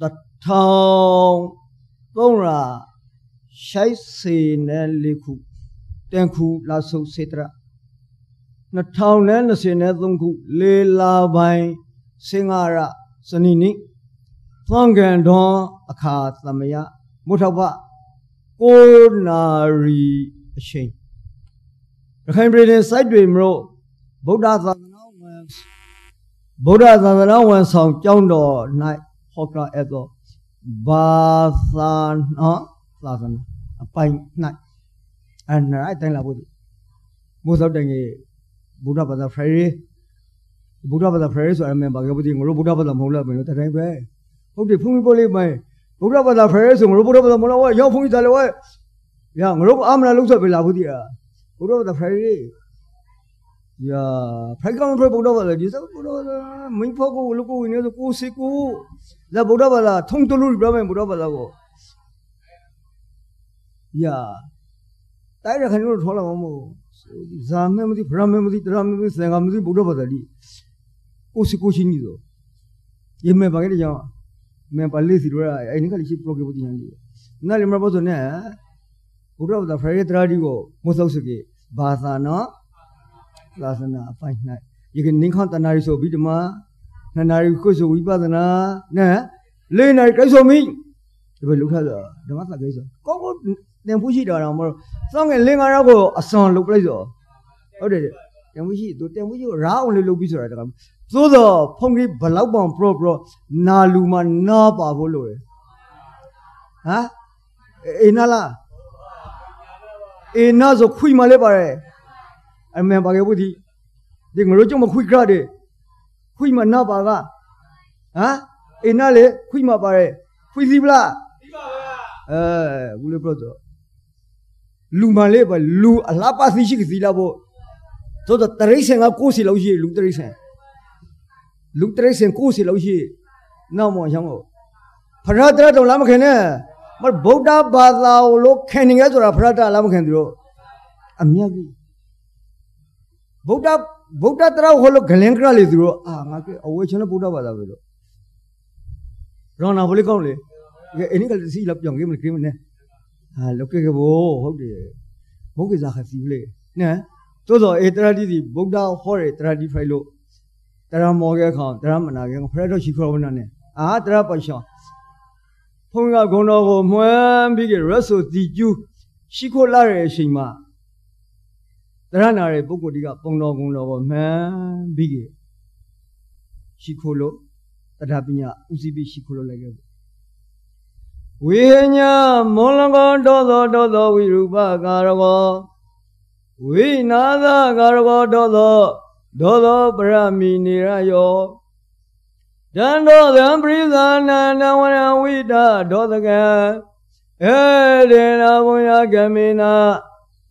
တထောင်သုံးရာရှိုက်စေနဲ့လေးခုတန်ခုလာဆုစေတရာ2023ခုလေလာပိုင်းစင်္ဂရစနီနိသံဃန်တော်အခါသမယမုထောက်ပကိုနာရီအရှိန်ရခိုင်ပြည်နယ်စိုက်တွေမြို့ဗုဒ္ဓသာသနာဝန်ဗုဒ္ဓသာသနာဝန်ဆောင်ကျောင်းတော်၌ဟော ကအဲ့တော့ဘာသာနော်သာသနာအပိုင်၌အနာအတိုင်းလာဖို့မိုးစောက်တိုင်ကြီးဘုရားဘာသာဖရီဘုရားဘာသာဖရီဆိုရမယ်ဘာကြောင့်ဒီငါတို့ဘုရားဘာသာမဟုတ်လားမင်းတို့တတိုင်းပဲဟုတ်တယ်ဖုန်ကြီးပို့လေးမယ်ဘုရားဘာသာဖရဲဆိုငါတို့ဘုရားဘာသာမလားဝဲရောက်ဖုန်ကြီးတယ်ဝဲရာငါတို့အာမလာလုံးဆက်ပေးလာဘူးဒီဟာဘုရားဘာသာဖရဲရာဖိုက်ကောင်ဖရဲဘုရားဘာသာဒီစဘုရားမင်းဖို့ကိုလူကိုဝင်နေဆိုကိုစီကို 나 뭐라 봐라 통돌로 그러면 뭐라 봐라고 야 따이라 간으로 돌아 뭐 자매 뭐지 브라매 뭐지 드라매 뭐지 생가 뭐지 뭐라 봐다리 꼬시 꼬시니도 예매 바게리 야 मैं पल्ले सिरोड़ा इन्हीं का लिखी प्रोगे बोली जाएंगे ना लिमरा बोल तो ने बुरा बता फ्राइडे त्राड़ी को मुसाउ सके भाषा ना लासना पाइना ये कि निखान तनारी सो बीट माँ နင်းခတနာရီဆိုပြီးဒီမှာနှစ်နာရီခုဆိုဝိပဿနာနဲ့လေးနာရီကိစ္စမိဒီဘယ်လောက်ထဆိုဓမ္မသကိစ္စကောကောတင်ဖို့ရှိတာတော့မလို့စောင်းငယ်လင်းကားတော့ကိုအစွန်လုပ်ပလိုက်ဆိုဟုတ်တယ်တင်ဖို့ရှိသူတင်ဖို့ရှိရာအောင်လေးလုပ်ပြီးဆိုတာတကသို့တော့ဖုန်ကြီးဘလောက်ပေါင်ပရော့ပရော့နာလူမှာနာပါဖို့လို့ရဟမ်အေးနာလားအေးနာဆိုခွိမလေးပါတယ်အမေပါကေဘူးဒီဒီငါတို့ကြုံမခွိကြတယ် ခွိမနာပါကဟမ်အေနာလေခွိမပါရဲခွိစီပလားစီပါဗျာအဲဘူးလေပရောတော့လူမလေးပါလူအလားပါစီရှိကစီလာဖို့သို့တော့တရိษံကကိုယ်စီလောက်ရှိလူတရိษံလူတရိษံကိုယ်စီလောက်ရှိနောက်မောင်ရှောင်းကိုဖရတရတော့လာမခင်နဲ့မဗုဒ္ဓဘာသာလို့ခင်နေကြဆိုတာဖရတလာမခင်သူတို့အမြတ်ကြီးဗုဒ္ဓ ဗုဒ္ဓတရားဟောလို့ဂလင်ကရလေသူတို့အာငါကအဝေချင်းဗုဒ္ဓဘာသာပဲလို့ရောနာဘလေးကောင်းလေကဲအင်းကလည်းစီလောက်ပြောင်းကိမကိမနဲ့ဟာလောကေကဘောဟုတ်တယ်ဘုက္ကဇာခစီလေနော်သို့တော့အေတရတိဒီဗုဒ္ဓဟောတယ်တရတိဖိုင်လို့တရမောခဲ့ခေါတရမနာခဲ့ဖရတော့ရှိခေါဝနာနဲ့အာတရပရှောဖုန်းကဂုံတော်ကိုမှန်းပြီးရဆိုတီကျူးရှိခိုလာတဲ့အချိန်မှာ တရနာရဲ့ပုဂ္ဂိုလ်ဒီကပုံတော်ကုံတော်ကိုမှန်ပြီးရှိခိုးလို့တထပညာဥစီပြီးရှိခိုးလို့လိုက်ခဲ့ဝိညာမောလကောတောသောတောသောဝိရူပကာရကောဝိနာသကာရကောတောသောဒောသောပရမီနေရယောတန်တော်သံပရိသနာနဝရဝိတာဒောသကံဧဒေနာဘုံယကမေနာ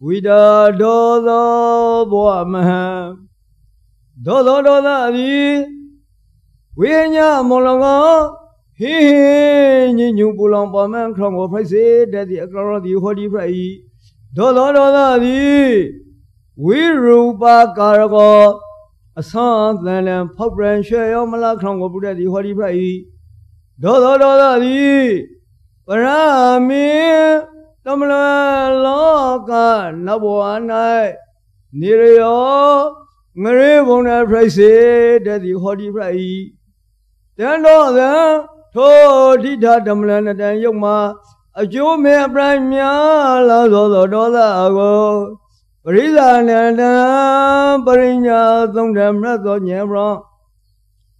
ဝိတာဒောသောဘောမဟံဒောသောဒောသသည်ဝိညာမောလကောဟိဟိညညူပူလောင်ပါမန်ခေါကိုဖိုက်စေတဲ့ဒီအကရောဒီဟောဒီဖရိုက်ဒောသောဒောသသည်ဝိရူပကာရကောအဆန်းသန်လံဖောက်ပြန်ရွှဲရောမလားခေါကိုပုတဲ့ဒီဟောဒီဖရိုက်ဒောသောဒောသသည်ပရမင်း တမလလောကနဘဝ၌နေရယောငရေဘုံနဲ့ပြိစေတဲ့ဒီဟောဒီပြိတန်တော်သံထိုဒိဋ္ဌဓမ္မလနတန်ယုတ်မှာအကျိုးမဲ့အပြိုင်များလာသောသောဒေါသအကိုပရိသနတံပရိညာသုံးဓမ္မရသောဉာဏ်ရော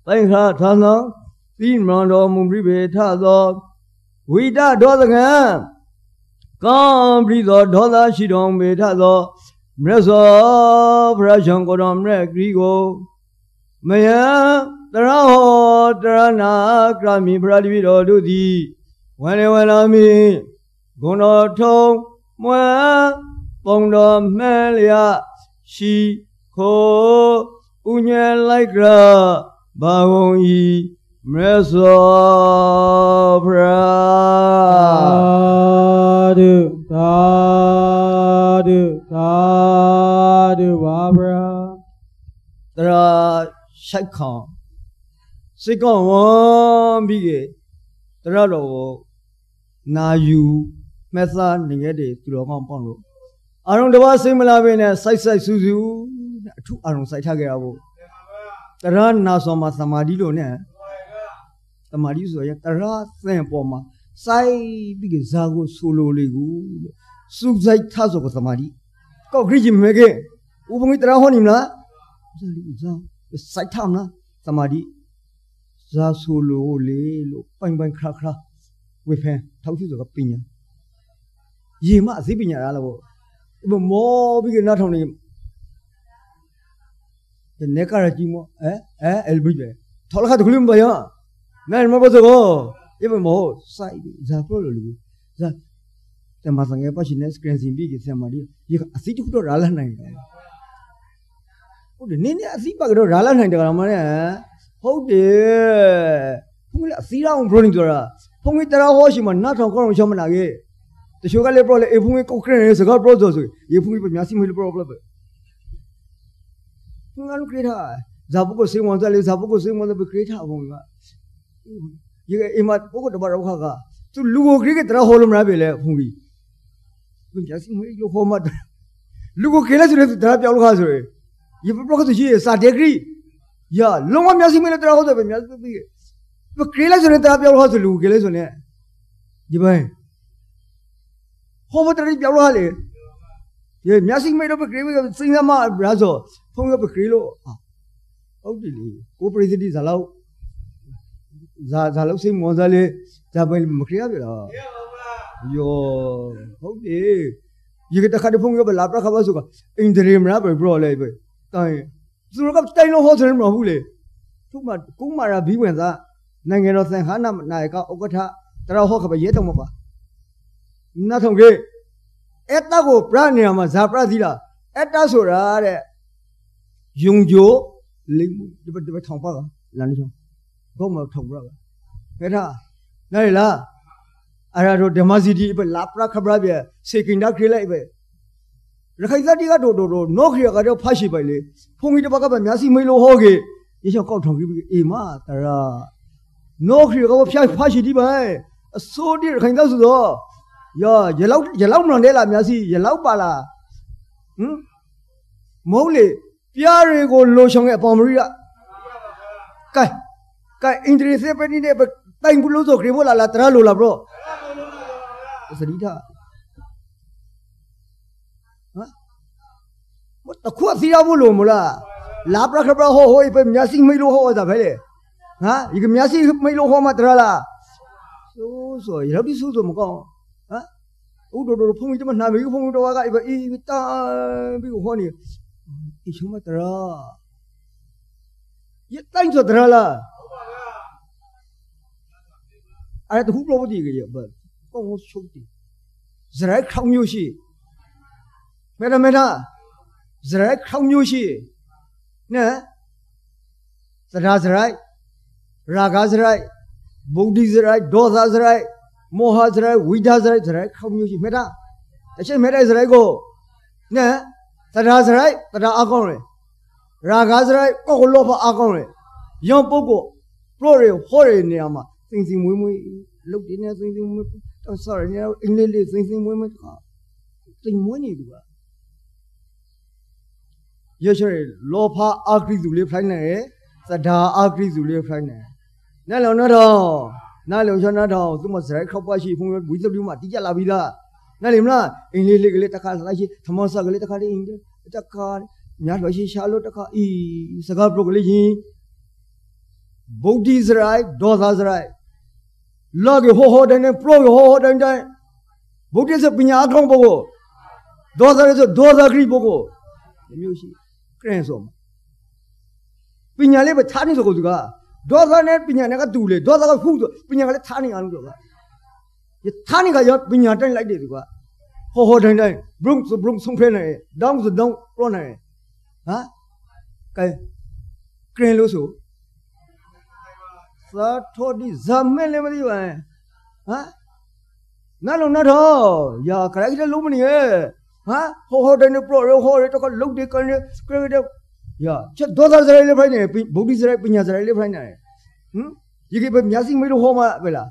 သိခါထာသောသီမံတော်မူပြိပေထသောဝိတဒောသကံ ကောင်းပြီးသောဒေါသရှိတော်မူထသောမြတ်စွာဘုရားရှင်ကိုတော်မြတ်ဂရီကိုမယံတရဟောတရနာကရမီဘုရားတပည့်တော်တို့သည်ဝန္နေဝလာမီဂုဏတော်ထုံမွမ်းပုံတော်မှန်လျက်ရှိခိုးဥညံလိုက်ကြဘာဝံဤမြတ်စွာဘုရား ဓုသာဓုသာဓုပါဗျာတရာရှိုက်ခေါင်စိတ်ကောင်းဝမ်းပြီးကတတရတော်ကိုနာယူမဲ့သားနေခဲ့တယ်သူတော်ကောင်းပေါင်းလို့အာရုံတစ်ပါးစိတ်မလာဘဲနဲ့စိုက်စိုက်ဆူဆူတဲ့အထုအာရုံစိုက်ထားခဲ့ရဖို့တရနာဆောမှာသမာဓိလို့နဲ့သမာဓိဆိုရင်တရသင်ပေါ်မှာ စိုက်ပြီးကဇာကိုဆူလိုလေကိုစုစိုက်ထားဆိုကသမာဓိကောက်ခရစ်ကြီးမဲခဲ့ဥပငိတရဟောနေမလားဇာလီဇာစိုက်ထားမလားသမာဓိဇာဆူလိုလေလို့ပိုင်ပိုင်ခရခရဝေဖန်ထောက်ရှိဆိုကပညာရေမအသိပညာလားလို့ဘမောပြီးကနောက်ထောင်နေဒီနေကရကြီးမောအဲအဲအယ်ဘိပဲထော်လခတ်ကလေးမပါရနိုင်မဘောစကောဧဘမောစိုက်ဇာပရိုလူဇာတမစငယ်ပါရှိနေစက ရင်စင်ပြီးကဆရာမဒီဒီအသိတခုတော့ရာလနိုင်တယ်ဟုတ်တယ်နင်းနေအသိပါကတော့ရာလနိုင်တယ်ကောင်မနဲ့ဟုတ်တယ်ဘုံလေအသိတော်ဘရိုနင်းဆိုတာဘုံကြီးတရားဟောရှိမှနတ်ထောင်ကောင်းချမနာခဲ့တချို့ကလည်းပရိုလေအဖုံကြီးကောက်ခရင်စကားပရိုဆိုဆိုရေဖုံကြီးပြများစီမလို့ပရိုပလက်ပဲဘုံကလူခရတာဇာဘုကိုစေဝန်တယ်လေဇာဘုကိုစေဝန်တယ်ခရတာဘုံကရေအိမ်မှာဘုကိုတပါတော့ခါက သူလူကိုခရကတရားဟောလို့မရပြီလေဘုံကြီးဘုံများစီမလို့ဟောမှလူကိုခေလဲဆိုတဲ့တရားပြောလို့ခါဆိုရယ်ရေပရိုကဆိုရှိစာဒေဂရီယာလုံးဝများစီမလို့တရားဟောတယ်ပဲများစီပြီးဘခေလဲဆိုတဲ့တရားပြောလို့ခါဆိုလူခေလဲဆိုနေဒီပိုင်းဟောမတရီပြောလို့ဟာလေရေမျက်စိမိတ်တော့ပကရီကစိငမဘရာဆိုဖုန်းကပကရီလို့ဟုတ်တယ်လေကိုပရိသတိဇာလောက် ဇာဇာလောက်စိတ်မောဇာလေဇာပဲမခရရပြလားယောဟုတ်တယ်ရေကတခါတဖုန်းကပလာပြခါပါဆိုကအင်ဒရီမရပဲဘရောလေပဲတိုင်းသူတို့ကတိုင်လို့ဟောတယ်မဟုတ်ဘူးလေသူမှကုမာရာဘီဝင်သားနိုင်ငံတော်သင်္ခါနနာယကဥက္ကဋ္ဌတရဟောခပဲရဲတော့မပါနောက်ဆုံးကေအဲ့တကိုပြနေရမှာဇာပြသီလားအဲ့တဆိုတာတဲ့ယုံကြိုးလိမ့်မှုဒီဘဒီဘထောင်ပါကလမ်းလေးချောင်း ဘောမထောင်ပါကခဲထားနိုင်လားအဲ့ဒါတော့ဓမ္မစီတီပဲလာပရခဘရပြစေကင်ဒါခရလိုက်ပဲရခိုင်သတိကတော့တော့တော့နော့ခရကတော့ဖတ်ရှိပဲလေဖုန်ကြီးတပတ်ကပဲမျက်စိမိလို့ဟောကေရေချောင်းကောက်ထောင်ပြီးအေးမတရာနော့ခရကဖျားဖတ်ရှိဒီပဲအစိုးဒီရခိုင်တော့ဆိုတော့ယောရလောက်ရလောက်မလွန်တဲ့လားမျက်စိရလောက်ပါလားဟမ်မဟုတ်လေပြားတွေကိုလိုချောင်ရဲ့အပေါ်မရီကကဲ ကဲအင်ဒရီစေပနီနဲ့တိုင်ဘူးလို့ဆိုခရီးဘောလာလာတရလိုလာဘရောစရိတာဟမ်မတခုအစီရဘူးလို့မလားလာပရခဘဟိုဟိုပဲမျက်စိမိလို့ဟောတာပဲလေဟာဒီကမျက်စိမိလို့ဟောမှာတရလားဆိုးဆိုရောက်ဒီဆိုးဆိုမကောင်းဟမ်ဥတော်တော်ဖုန်းကြီးတမနာမီဖုန်းတော်ကအေးအေးတာပြီးဟောနေအချုံမတရာရတိုင်းဆိုတရလား အဲ့ဒါဟူပလို့ဒီကရဘကောင်းရှုပ်တီဇရိုက်ခေါင်းမျိုးရှိမေတ္တာမေတ္တာဇရိုက်ခေါင်းမျိုးရှိနော်သဒ္ဓါဇရိုက်ရာဂဇရိုက်ဗုဒ္ဓဇရိုက်ဒေါသဇရိုက်မောဟဇရိုက်ဝိဒဇရိုက်ဇရိုက်ခေါင်းမျိုးရှိမေတ္တာအချင်းမေတ္တာဇရိုက်ကိုနော်သဒ္ဓါဇရိုက်သဒ္ဓါအကောင်းရယ် ရာဂဇရိုက်ကိုကိုလောဘအကောင်းရယ်ယောပုဂ္ဂိုလ်ပရိုရဟောရနေရာမှာစင်စင်မွေးမွေးလုတ်တင်းနေစင်စင်မွေးတော့ sorry နေအင်္ဂလိပ်လေးစင်စင်မွေးမွေးတခါတင်မွေးနေသူကရရှိရလောဘအာဂရိစုလေးဖိုင်းနေရယ်သဒ္ဓါအာဂရိစုလေးဖိုင်းနေနဲ့လောနော်တော့နားလုံချောနားတော့သူမစရိုက်ခောက်ပါရှိဖုံးဝီသလူးမတိကျလာပြီလားနားလေမလားအင်္ဂလိပ်လေးကလေးတခါလိုက်ရှိသမောဆကလေးတခါလေးအင်္ဂလိပ်တခါများလို့ရှိရှာလို့တခါအီစကားပရိုကလေးရင် ဗုဒ္ဓဇရိုက်ဒေါသဇရိုက်လောကဟောဟောတိုင်းတိုင်းပရိုဟောဟောတိုင်းတိုင်းဗုဒ္ဓစပညာအကောင်းပုဂ္ဂိုလ်ဒေါသဆိုဒေါသဂရိပုဂ္ဂိုလ်ဒီမျိုးရှိကရင်ဆိုမှာပညာလေးပဲထားနေဆိုကိုသူကဒေါသနဲ့ပညာနဲ့ကတူလေဒေါသကခုဆိုပညာကလည်းထားနေအောင်လို့ကရထားနေကရပညာတိုင်းလိုက်တယ်သူကဟောဟောတိုင်းတိုင်းဘရုံဆိုဘရုံဆုံးဖဲနေဒေါင်းဆိုဒေါင်းပရောနေဟမ်ကဲကရင်လို့ဆို သာထောဒီဇမဲလည်းမသိပါနဲ့ဟမ်နားလုံးနားတော့ယာခရိုက်တဲ့လုံးမနေရဲ့ဟာဟိုဟိုတိုင်းပရောဟိုရတော့လုတ်တယ်ကန်ကရတဲ့ယာချက်ဒေါသစရိုက်လေးဖိုင်နေဗုဒ္ဓစရိုက်ပညာစရိုက်လေးဖိုင်နေဟမ်ဒီကိပဲမျက်စိမိလို့ဟောမှာပဲလား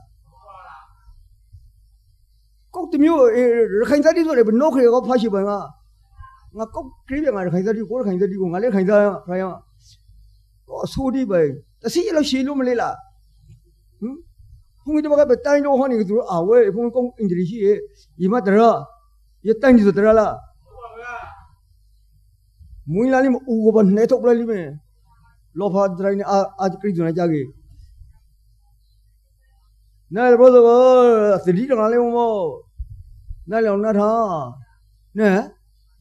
ကောက်တမျိုးအေးရခိုင်သားတိဆိုလည်းဘနောခရေကဖာရှိပါငါငါကောက်ခရီးပြန်ငါရခိုင်သားတိကိုရခိုင်သားတိကိုငါလည်းခိုင်သားဖာရတော့အဆိုးဒီပဲတစီလောက်ရှည်လို့မလေးလားဟမ် ဘုံဒီဘကပဲတိုင်းတော့ဟောနေသူအဝဲဘုံကောင်းအင်ဂျီရှိရဲ့ဒီမှာတရရတိုင်းဒီဆိုတရလားမွေးလာလိမအူကိုဘနဲ့တော့ပလိုက်လိမလောဖာဒရိုင်းအာအာခရီးဇွန်ကြကြီးနာဘရောတော့သတိတော်လေးမောနာလောင်နာထားနဲ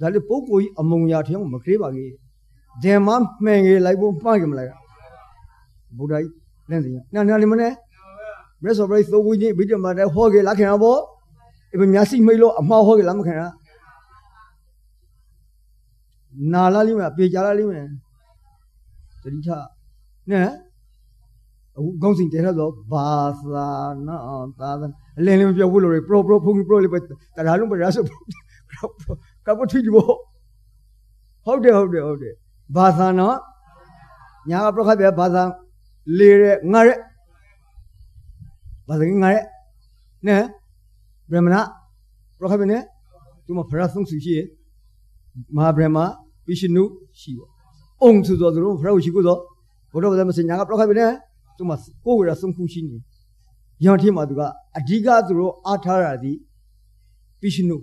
ဒါလေပုပ်ကိုကြီးအမုံရထင်းမခေးပါကြီးဒင်မမှန်ကြီးလိုက်ဖို့မှားကြမလားဘုရားကြီးလန့်စီနာနာလေး မနဲ့ rest of right သုံးဝင်းကြီးဗိတ္တမတဲ့ဟောကြီးလာခင်ရဘောအပြမြစီမိလို့အမှားဟောကြီးလာမခင်ရနာလာလိမ့်မယ်ပေကြလာလိမ့်မယ်တတိထနဲအခုကောင်းစင်တဲရတော့ဘာသာနာသာသအလင်းလေးမပြောဘူးလို့ pro pro ဖုန် pro လေးပဲတရာလုံးပဲရဆိုကပ်ထွေးဒီဘောဟုတ်တယ်ဟုတ်တယ်ဟုတ်တယ်ဘာသာနော်ညာကပြခတ်ပြဘာသာလေတဲ့ငါတဲ့ ဘာသာငါတဲ့နဲဗြဟ္မဏပြခတ်ပြနေသူမဖရသုံးစုရှိမဟာဗြဟ္မပိရှနုရှိပေါ့အုံဆိုတော့သူတို့ဖရရှိကိုတော့ဘုရားဗဒမစညာကပြခတ်ပြနေသူမကိုယ်ရသုံးခုရှိနေရန်ထင်းမှာသူကအဓိကသူတို့အားထားရသည်ပိရှနု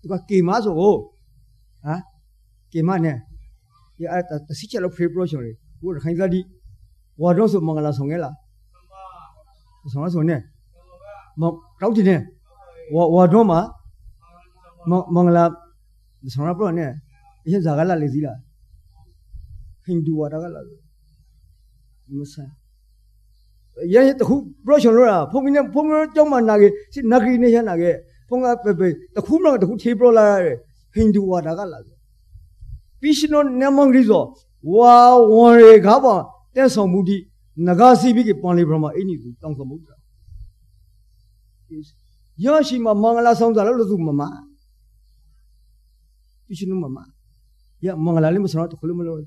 သူကကေမဆိုကိုဟမ်ကေမနဲ့ဒီအဲ့တစီချက်လို့ဖေပရိုရှင်လေကိုခိုင်စားဒီဝါတော့ဆိုမင်္ဂလာဆောင်ခဲ့လား ဆောင်လားဆောင်နေမကောက်တင်နေဝါဝါတော့မှာမင်္ဂလာဆောင်ရပရောနဲ့အရင်ဇာကလာလေစီလားဟိန္ဒူဝါဒကလာမဆန်ရရတခုပရိုရှင်လို့လားဖုန်ကြီးနဲ့ဖုန်ကြီးကျောင်းမှာနာခဲ့စီနာဂရီနဲ့ရနာခဲ့ဖုန်ကပေပေတခုမှတခုထေးပရိုလာရတယ်ဟိန္ဒူဝါဒကလာပြီးရှင်တို့နမန်ဂရီဆိုဝါဝန်ရေကားပါတက်ဆောင်မှုတိ နဂါစီဘိကပန်လီဘရမအင်းကြီးတောင်းဆောင်မှုတာရရှိမမင်္ဂလာဆောင်စားလို့လို့သူမမပြီးရှင်တို့မမရမင်္ဂလာလေးမဆောင်တော့တခုလို့မလို့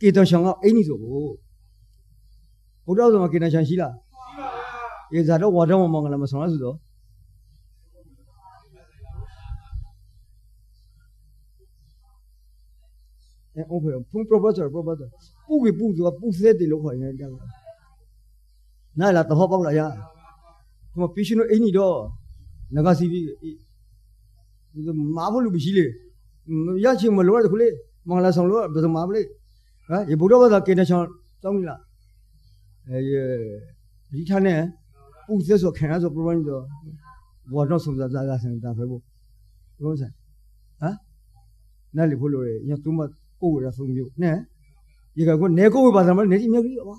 ကေတောဆောင်ကအင်းကြီးဆိုကိုဘုရားဆုံးကေတဆောင်ရှိလားရှိပါဗျာရေဇာတော့ဝါတော့မင်္ဂလာမဆောင်လို့ဆိုတော့အဲအုံးဖေဖု န် professor professor ပူကပူသူကပူစတဲ့တယ်လို့ခေါ်ရင်ကြောက်နားလာတော့ပေါက်လာရဒီမှာ patient အင်းကြီးတော့ငါစီပြီးဒီမာဖို့လူမရှိလေရချင်မလို့ရတခုလေမင်္ဂလာဆောင်လို့ဘယ်သူမာမလဲဟမ်ရေဘုရားဘာသာကေတချောင်းတောင်းပြီလားအဲဒီထားနဲ့ပူစတဲ့ဆိုခံရဆို problem ဆိုဝါတော့ဆုံးစားစားဆန်တာပဲဘုဘုရားဟမ်နားလေဖို့လို့ရညသူမကိုယ်ရဆုံးမျိုးနဲဒီကကိုနေကိုဘာသာမနေကြီးမြတ်ကြီးပါ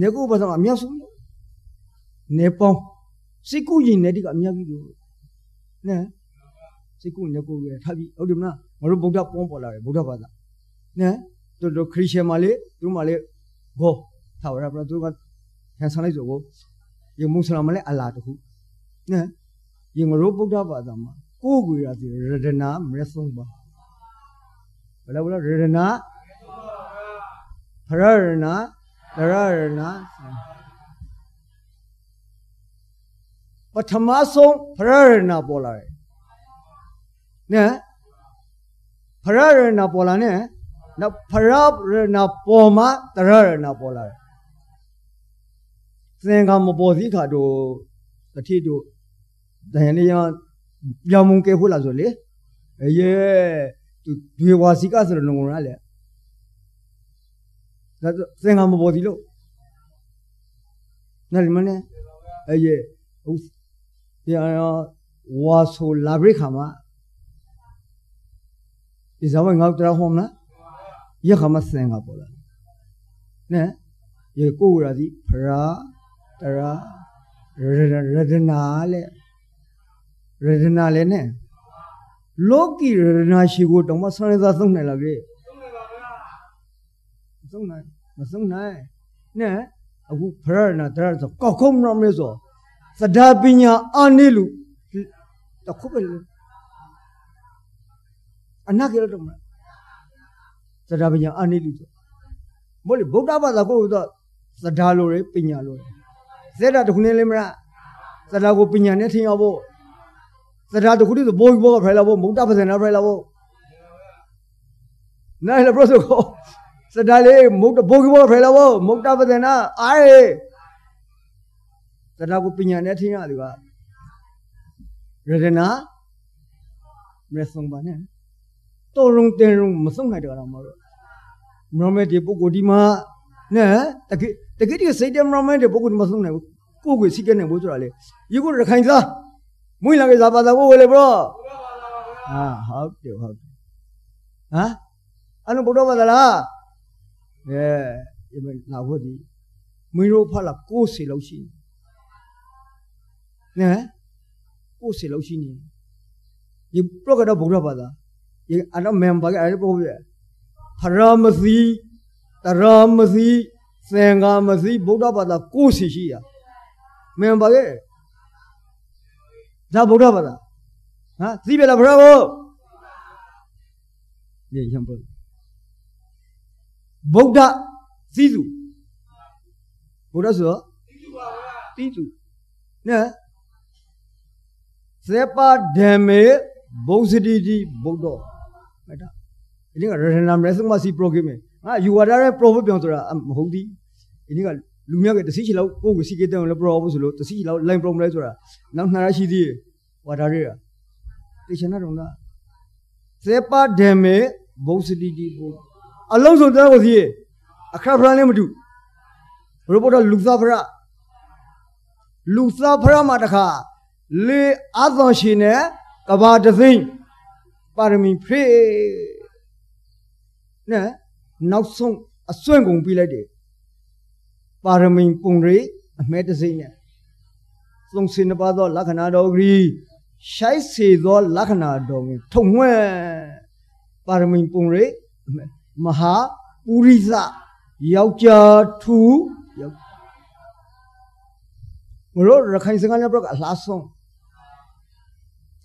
နေကိုဘာသာအမြတ်ဆုံးနေပေါင်းစိတ်ကူရင်နေတိကအမြတ်ကြီးလို့နဲစိတ်ကူနေကိုရထားပြီးဟုတ်တယ်မလားငါတို့ဗုဒ္ဓပေါင်းပေါ်လာတယ်ဗုဒ္ဓဘာသာနဲတို့တို့ခရစ်ယာန်မှာလေသူမှလေဘောထားရပါတော့ကဟန်ဆန်လိုက်ဆိုကိုဒီမုဆလမလည်းအလာတခုနဲဒီငါတို့ဗုဒ္ဓဘာသာမှာကိုယ်ကိုယ်ရစီရဒနာမရဆုံးပါဘယ်လိုလဲရဒနာဖရရဏ တရရဏပထမဆုံးဖရရဏပေါ်လာတယ်နဲ့ဖရရဏပေါ်လာနဲ့နောက်ဖရရဏပေါ်မှာတရရဏပေါ်လာတယ်သင်္ကမပေါ်စည်းခါတို့တတိတို့တန်ရနေရပြောင်းမုံကဲဖို့လာဆိုလေအေးသူတွေဝါစီကဆိုတော့ငုံရလေ ဒါသင်္ကမပေါ်စီလို့နားလမနဲ့အေးဟုတ်ဒီအဝါဆိုလာဘရိခါမှာဒီဇဝငေါတရဟောမလားရခမသင်္ကပေါ်လာနဲရေကိုရာဒီဖရာတရာရဒနာလေရဒနာလေနဲ့လောကီရဒနာရှိကိုတောင်မှဆရသာသုံးနိုင်လားကေ သုံးနိုင်မသုံးနိုင်နဲ့အခုဖရဏတရဆိုကောက်ခုံးရမယ်ဆိုသဒ္ဓပညာအာနေလူတခုပဲလို့အနာကေတော့မသဒ္ဓပညာအာနေလူဆိုမို့လေဗုဒ္ဓဘာသာကိုတော့သဒ္ဓလိုရပညာလိုရဇက်တာတခုနေလေးမလားသဒ္ဓကိုပညာနဲ့ထင်ရဖို့သဒ္ဓါတခုတည်းဆိုဘောဘောကဖရိုင်လာဘောမုတ်တပစနာဖရိုင်လာဘောနိုင်လေပရောဆိုကို သဒ္ဓါလေးမုတ်ဘောဘောကဖရိုင်လာဘောမုတ်တပစနာအာရေသဒ္ဓါကိုပညာနဲ့ထင်ရတယ်ကရတနာမရဆုံးပါနဲ့တော်ရုံတင်ရုံမဆုံးနိုင်တယ်ကတော့မဟုတ်မရမဲဒီပုဂ္ဂိုလ်ဒီမှာနဲ့တကယ်တကယ်ဒီစိတ်တမရမဲဒီပုဂ္ဂိုလ်ဒီမဆုံးနိုင်ဘူးကိုယ်ကိုစိတ်ကနေဘူးဆိုတာလေဒီကိုရခိုင်စားမွေးလာကြစားပါသားကိုဝယ်လေဘရောဟာဟုတ်တယ်ဟုတ်တယ်ဟမ်အနုဗုဒ္ဓဘာသာလား အဲဒီမလာဖို့ဒီမင်းတို့ဖတ်လာကိုယ်စီလို့ရှိနေနဲကိုယ်စီလို့ရှိနေဒီပရောကတော့ဗုဒ္ဓဘာသာဒီအတော့ member ကအဲ့ဒီပရောပြဖရာမစီတရာမစီသင်္ဃာမစီဗုဒ္ဓဘာသာကိုယ်စီရှိရ member ရဲ့ဒါဗုဒ္ဓဘာသာဟမ်သိပြီလားဘရာဘောရေရံပေါ် ဗုဒ္ဓသိစုဗုဒ္ဓဆိုတော့သိစုနဲစေပါဓမ္မေဘုဇတိတိဗုဒ္ဓမတာဒီကရတနာမရစမစီ program ငါယူဝါဒရဲ့ profit ပြောင်းဆိုတာမဟုတ်သည်ဒီကလူမျိုးကတစီချီလောက်ကိုကိုစီကေတဲ့လည်း pro ဘူးဆိုလို့တစီချီလောက် line problem လဲဆိုတာနောက်နှစ်ရရှိသေးတယ်ဝါဒါတွေကတေချနာတော့လားစေပါဓမ္မေဘုဇတိတိဘု အလုံးစုံတဲ့ကိုစီအခရဖရလည်းမတူဘုရားဘုရားလူသားဖရလူသားဖရမှာတခါလေအသောရှင်နဲ့ကဘာတသိန်းပါရမီဖြည့်နဲ့နောက်ဆုံးအစွန့်ကုန်ပြီးလိုက်တယ်ပါရမီပုံရိအမဲတစိမ့်နဲ့သုံးစင်ပါသော လက္ခဏာတော်ကြီးရှိုက်စေသော လက္ခဏာတော်ကိုထုံဝဲပါရမီပုံရိမ ဟာပူရိသယောက်ျားထူယောက်မလို့ရခိုင်စကားနဲ့ပြကအလားဆုံး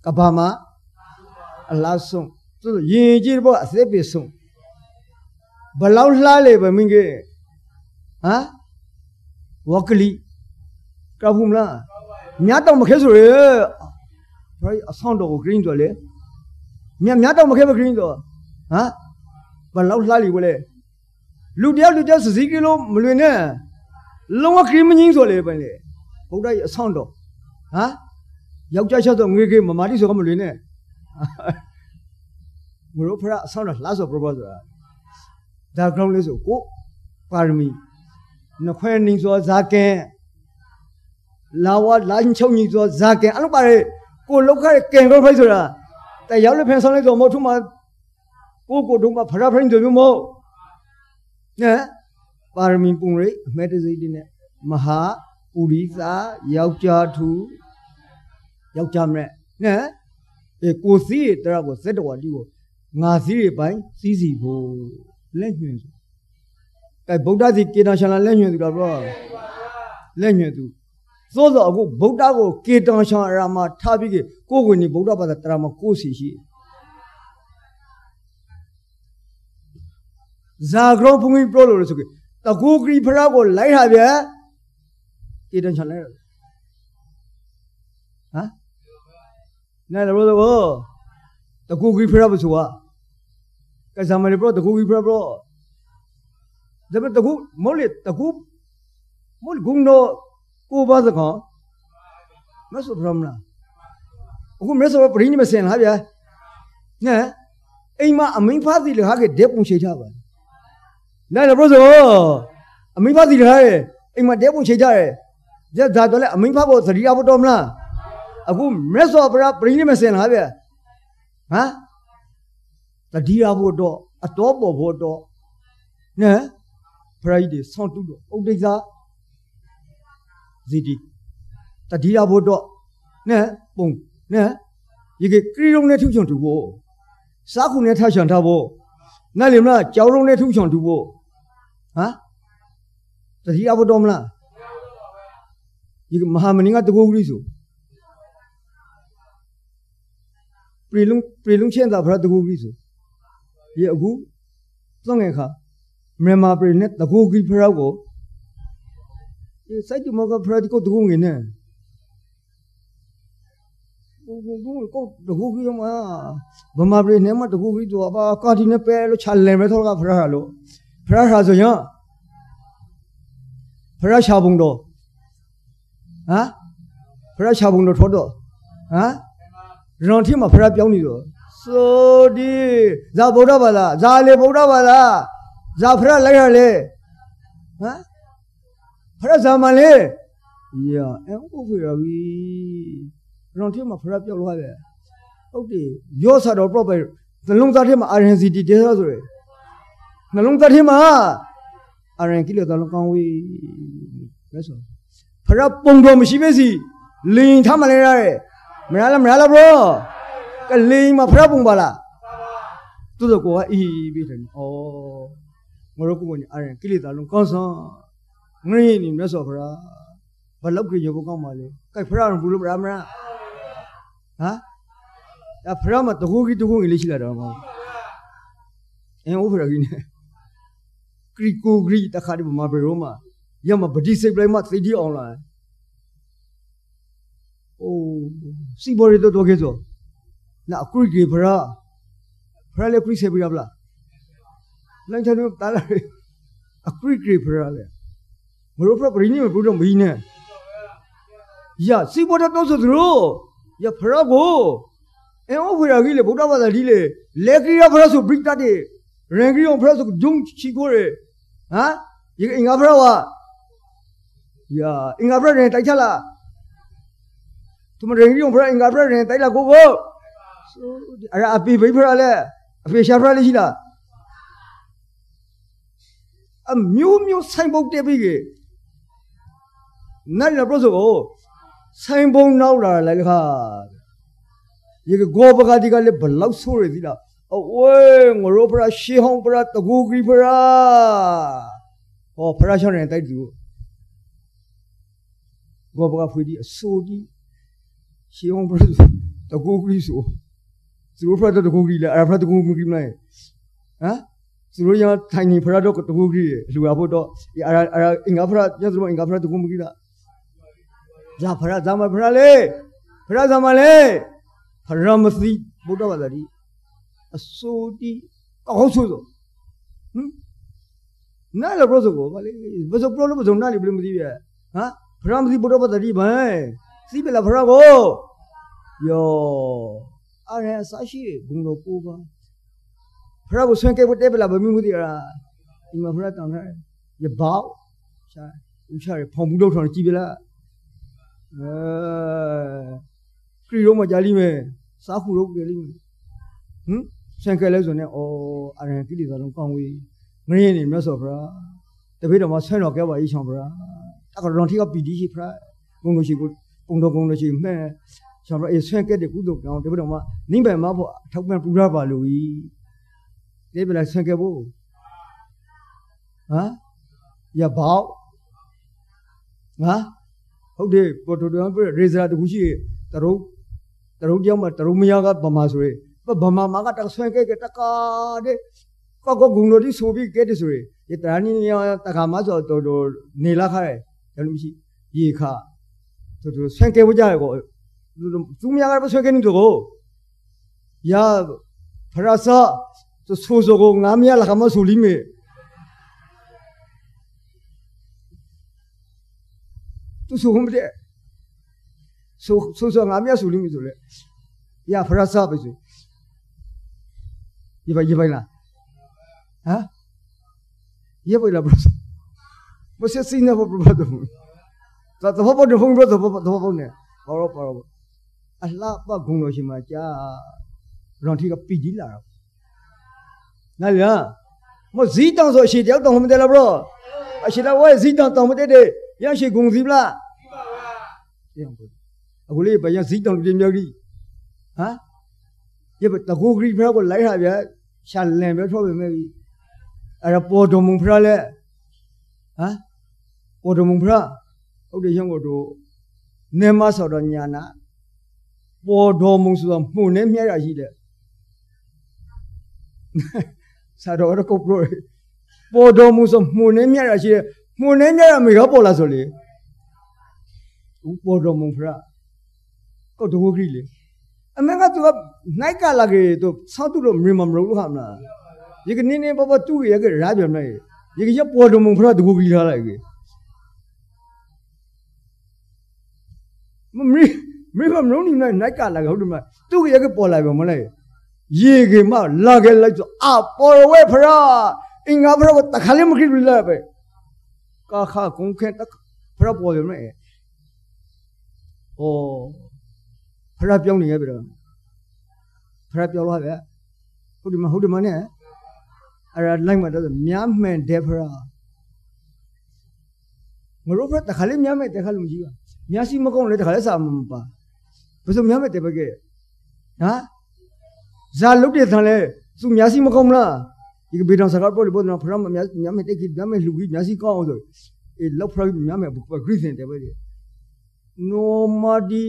ကဘာမှာအလားဆုံးသူရင်ကြီးတော့အသက်ပြဆုံးဘလောက်လှလေပဲမင်းကြီးဟမ်ဝကလီကဘူးမလားမြတ်တော့မခဲဆိုရဘယ်အဆောင်တော်ကို green ဆိုလေမြတ်မြတ်တော့မခဲမ green ဆိုဟမ် ဘလောက်လှလီဝလဲလူတယောက်လူတယောက်စစည်းကလို့မလွင်နဲ့လုံးဝ green မငင်းဆိုလေပဲလေဘုရားရဲ့အဆောင်တော်ဟမ်ယောက်ျားချက်တော့ငွေကေမမာတိဆိုကမလွင်နဲ့မလို့ဖရအဆောင်တော်လှဆို propose ဆိုတာဒါ ground လေးဆိုကိုပါရမီနခွဲနင်းဆိုဇာကဲလာဝလာင်းချုံကြီးဆိုဇာကဲအဲ့လိုပါလေကိုလောက်ခတဲ့ကင်ကောဖိုက်ဆိုတာតែရောက်လေဖန်ဆောင်လိုက်တော့မဟုတ်ထမ ကိုကိုတုံးကဖရဖရင်ဆိုမျိုးမဟုတ်နဲပါရမီပုံရိအမေတစိတ်လေးနဲ့မဟာပူရိသာယောက်ျားသူယောက်ျားမနဲ့နဲအေကိုစီးတရဘောဇက်တော်လီကိုငါစီးရပိုင်းစီးစီဖို့လက်ညွှန်ဆိုကဲဗုဒ္ဓစီကေတံရှလာလက်ညွှန်သူတော့ဘောလက်ညွှန်သူသို့သောအခုဗုဒ္ဓကိုကေတံရှရာမှာထားပြီးကိုကိုဝင်ဒီဗုဒ္ဓဘာသာတရမှာကိုစီရှိ ဇာဂရောဘုံကြီးပြောလို့လို့ဆိုကြတကူဂရီဖရာကိုလိုက်တာဗျာကေတံရှလိုက်ဟမ်နဲလို့တော့တကူဂရီဖရာဘဆိုတာကစားမလေးဘရတကူဂရီဖရာဘရဒါပေမဲ့တကူမောလေတကူမောလဂုံတော့ကိုဘာစကောမဆူဖရမလားအခုမဆူပရင်းမစင်လားဗျာနဲအိမ်မှာအမင်းဖားစီလေဟာကဒက်ပုံချိထားပါ နဲလေဘရဆိုအမင်းဖားစီလေဟာအိမ်မှာဒက်ပုံချိထားတယ်ကြက်ဒါတော့လေအမင်းဖားဖို့သတိရဖို့တော့မလားအခုမဆူပရပရင်းမစင်လားဗျာဟမ်တတိယဖို့တော့အတော်ပေါ်ဖို့တော့နဲဖရာကြီးတွေဆောင်းတုတော့ဥဒိစ္စဇီတီတတိယဖို့တော့နဲပုံနဲဒီကကရီရုံနဲ့ထုချွန်တူဖို့စားခုနဲ့ထချွန်ထားဖို့ နဲ့လေမလားကြောင်ရုံနဲ့ထုချွန်တူဖို့ဟမ်တတိယဖို့တော့မလားဒီမဟာမဏိကတကူဂရိဆိုပရီလုံပရီလုံချင်းတာဖရာတကူဂရိဆိုဒီအခုသုံးငယ်ခါမြန်မာပြည်နဲ့တကူကြီးဖရောက်ကိုဒီစိုက်တူမကဖရတ်ကိုတကူငင်းနဲ့ ဟိုကိုကိုကိုကိုတကူကြီးမှာဗမာပြည်နဲ့မှာတကူကြီးတော့ပါကာဒီနဲ့ပဲလို့ချလန်ပဲထောကဖရာလို့ဖရာဟာဆိုရင်ဖရာရှာဘုံတော့ဟမ်ဖရာရှာဘုံတော့ထောတော့ဟမ်ရွန်ထီမှာဖရာပြောင်းနေတော့ဆိုဒီဇာဗုဒ္ဓဘာသာဇာလေဗုဒ္ဓဘာသာဇာဖရာလိုက်ရလေဟမ်ဖရာဇာမန်လေယာအဲဥပ္ပရာဝီ ရွန်ထီမှာဖရာပြောင်းသွားတယ်ဟုတ်တယ်ရောစာတော် prophet နှလုံးသားထဲမှာ RNCT တဲဆိုရယ်နှလုံးသားထဲမှာ RN ကိလေသာလုံးကောင်းဝေးလဲဆိုဖရာပုံတော်မရှိပဲစီလင်ထားမလဲရတယ်မရလားမရလား bro ကလင်မှာဖရာပုံပါလားသူတို့ကောအီးပြီးတယ်ဩငါတို့ကိုကနေ RN ကိလေသာလုံးကောင်းဆောင်ငရင်းနေမြတ်စွာဘုရားဘလောက်ကြရောကောင်းပါလေကဲဖရာဘူးလို့မရမလား ဟမ်ဒါဖရာမတကူကြီးတကူကြီးလေးရှိလာတော့မဟုတ်အင်းဥဖရာကြီးနဲ့ကရီကိုဂရီတခါဒီမှာဘယ်ရောမှာရမဗတိစိတ်ပလိုက်မှသိတိအောင်လာအိုးစီဘော်ရီတော့တော့ခဲ့ဆိုနာအကရီကြီးဖရာဖရာလေကရီစေပြရပလားလန်ချန်တို့တားလာအကရီကြီးဖရာလေမလို့ဖရာပရင်းနေမဘူးတော့မီးနဲ့ရစီဘော်တော့တော့ဆိုသူတို့ ရဖရာကိုအဲဟိုဖရာကြီးလေဗုဒ္ဓဘာသာကြီးလေလေကရီရဖရာဆိုဘရစ်တတ်တယ်ရင်ကရီအောင်ဖရာဆိုဂျုံချီကိုရဟမ်ဒီအင်္ဂါဖရာဝါယာအင်္ဂါဖရာရင်တိုက်ချက်လားသူမရင်ကရီအောင်ဖရာအင်္ဂါဖရာရင်တိုက်လားကိုကိုအဲ့ဒါအပေဘိဖရာလေအပေရှာဖရာလေရှိလားအမျိုးမျိုးဆိုင်ပုတ်တက်ပြီကေနိုင်ရပရောဆို ဆိုင်ပုံနောက်လာလိုက်ခါဒီကဂောဘဂတိကလည်းဘလောက်ဆိုးရသေးလားအဝဲငရောပရာရှေဟောင်းပရာတကူဂရီပရာဟောပရာရှောင်းနေတိုက်သူဂောဘဂဖွေဒီအဆိုဒီရှေဟောင်းပရာတကူဂရီဆိုသူတို့ဖရတကူဂရီလေအဖရတကူဂရီမလားဟမ်သူတို့ရထိုင်နေဖရတော့တကူဂရီလူရဖို့တော့အရာအရာအင်္ဂါဖရညစမအင်္ဂါဖရတကူမဂရီလား ဇာဖရဇာမဖရလေဖရဇာမလေဖရမသိဘုဒ္ဓဘာသာဒီအစိုးတီကောင်းဆိုဆိုဟမ်နားလည်းပြောဆိုကိုဗာလေဘယ်ဆိုပြောလို့မစုံနားလည်းဘယ်လိုမသိပြဟမ်ဖရမသိဘုဒ္ဓဘာသာဒီဘယ်သိပလားဖရကိုယောအရဆာရှိဘုံတော့ကိုပါဖရကိုဆွန့်ကဲဖို့တဲပလားဘယ်မျိုးမသိရလားဒီမှာဖရတောင်းထားရဘောက်ရှာဦးချရဖောင်ဘူးလောက်ထောင်ကြည့်ပြလားအဲ ခရီတော့မကြလိမ့်မယ်စားခုတော့ကြလိမ့်မယ်ဟမ်ဆန်ကဲလဲဆိုနေဩအရင်ကိလေသာလုံးကောင်းဝေးငရင်းနေမြတ်စွာဘုရားတပိတော်မှာဆွဲတော်ကဲပါရေးချောင်းဘုရားတကတော်ထိကပီတိရှိဖရာဘုံလို့ရှိကိုပုံတော်ကုံလို့ရှိမှဲချောင်းဘုရားအေးဆွဲကဲတဲ့ကုသိုလ်ကောင်းတပိတော်မှာနိဗ္ဗာန်မှာဖို့ထောက်ပံ့ပူရပါလို့ဤဒီပြလိုက်ဆွဲကဲဖို့ဟမ်ရဘောက်ငါ ဟုတ်တယ်ပေါ်တော်တော်ပြရေဇာတခုရှိတရုပ်တရုပ်ကြောင့်မတရုပ်မယားကဗမာဆိုရယ်ဗမာမကတဆွဲကဲကတကာတဲ့ကောကောဂုံလို့ဒီဆိုပြီးကဲတဲ့ဆိုရယ်ဒီတရာနီယာတခါမဆိုတော်တော်နေလာခါတယ်ရလို့ရှိရေခါတော်တော်ဆွဲကဲဝကြရကိုသူမယားကဆွဲကဲနေတော့ကိုယာဖရစာဆိုဆိုကိုငါမယားလာခမဆူလိမေ သူဆိုမတဲ့ဆိုဆိုဆိုငါမယားဆူလိမေဆိုလေယာဖရစာပဲဆိုရေးပါရေးပါလားဟမ်ရေးပါလားဘရမစစင်းနေဘဘတော့သာတော့ဘောတော့ဘုံဘတော့ဘောတော့ဘုံနေဘာလို့ဘာလို့အလှပဂုံလို့ရှိမှကြာရွန်ထီကပီကြီးလာတော့နားလားမဇီတောင်ဆိုအရှိတယောက်တောင်မတဲလားဘရောအရှိတော့ဝဲဇီတောင်တောင်မ တဲတဲ့ရရှိဂုံစီပလားသိပါဘူးအခုလေးဘယ်ရဇီတောင်ပြင်းမြောက်ကြီးဟမ်ရပတကူဂရီဖရာကိုလိုက်ဟာဗျာရှာလင်ပဲထွက်ပေမဲ့အဲ့ဒါပေါ်တော်မုံဖရာလဲဟမ်ပေါ်တော်မုံဖရာဟုတ်တယ်ရုံကိုတို့နေမဆော်တော်ညာနာပေါ်တော်မုံဆိုတော့မှုနဲ့မြတ်ရရှိတယ်စာတော်ရကုတ်ပရိုပေါ်တော်မုံဆိုမှုနဲ့မြတ်ရရှိတယ် မှုနဲ့မြတ်ရမေကပေါ်လာဆိုလေဦးပေါ်တော်မုံဖရာကောက်တကူဂရီလေအမေကသူကနိုင်ကလာကေသူဆောက်သူတော့မင်းမမလို့ဟာမလားဒီကနေ့နေ့ပပတူရကရာပြန်နေဒီကရပေါ်တော်မဖရတကူကြီးထားလိုက်ကေမမင်းမင်းမမလို့နေနိုင်ကလာကေဟုတ်တယ်မလားသူရကပေါ်လာပြန်မလဲရေကေမလာကေလိုက်ဆိုအပေါ်ဝဲဖရအင်္ဂါဖရတခါလေးမခိဘူးလားပဲ ကာခကုန်းခဲတဖရပေါ်ပြန်နေဩဖရပြောင်းနေရပြီတော့ဖရပြောင်းလာပဲဟုတ်တယ်မဟုတ်တယ်မနဲ့အဲ့ဒါလိုက်မှတော့မြမ်းမှန်တယ်ဖရငါတို့ဖရတခါလေးမြမ်းမဲ့တခါလုံးကြီးကမြားစီမကုန်းလေတခါလေးစာမပါဘယ်ဆိုမြမ်းမဲ့တယ်ပဲကဲဟမ်ဇာလုတ်တဲ့ထန်လဲသူမြားစီမကုန်းမလား ဒီကဘေးတော်စကားပေါ်လို့ပေါ်တော့ဖရမမြားမြမ်းမဲ့တက်ကြီးမြမ်းမဲ့လူကြီးမြားစီကောင်းအောင်ဆိုအေးလောက်ဖရမြမ်းမဲ့ဘုဂရိစင်တယ်ပဲနိုမာဒီ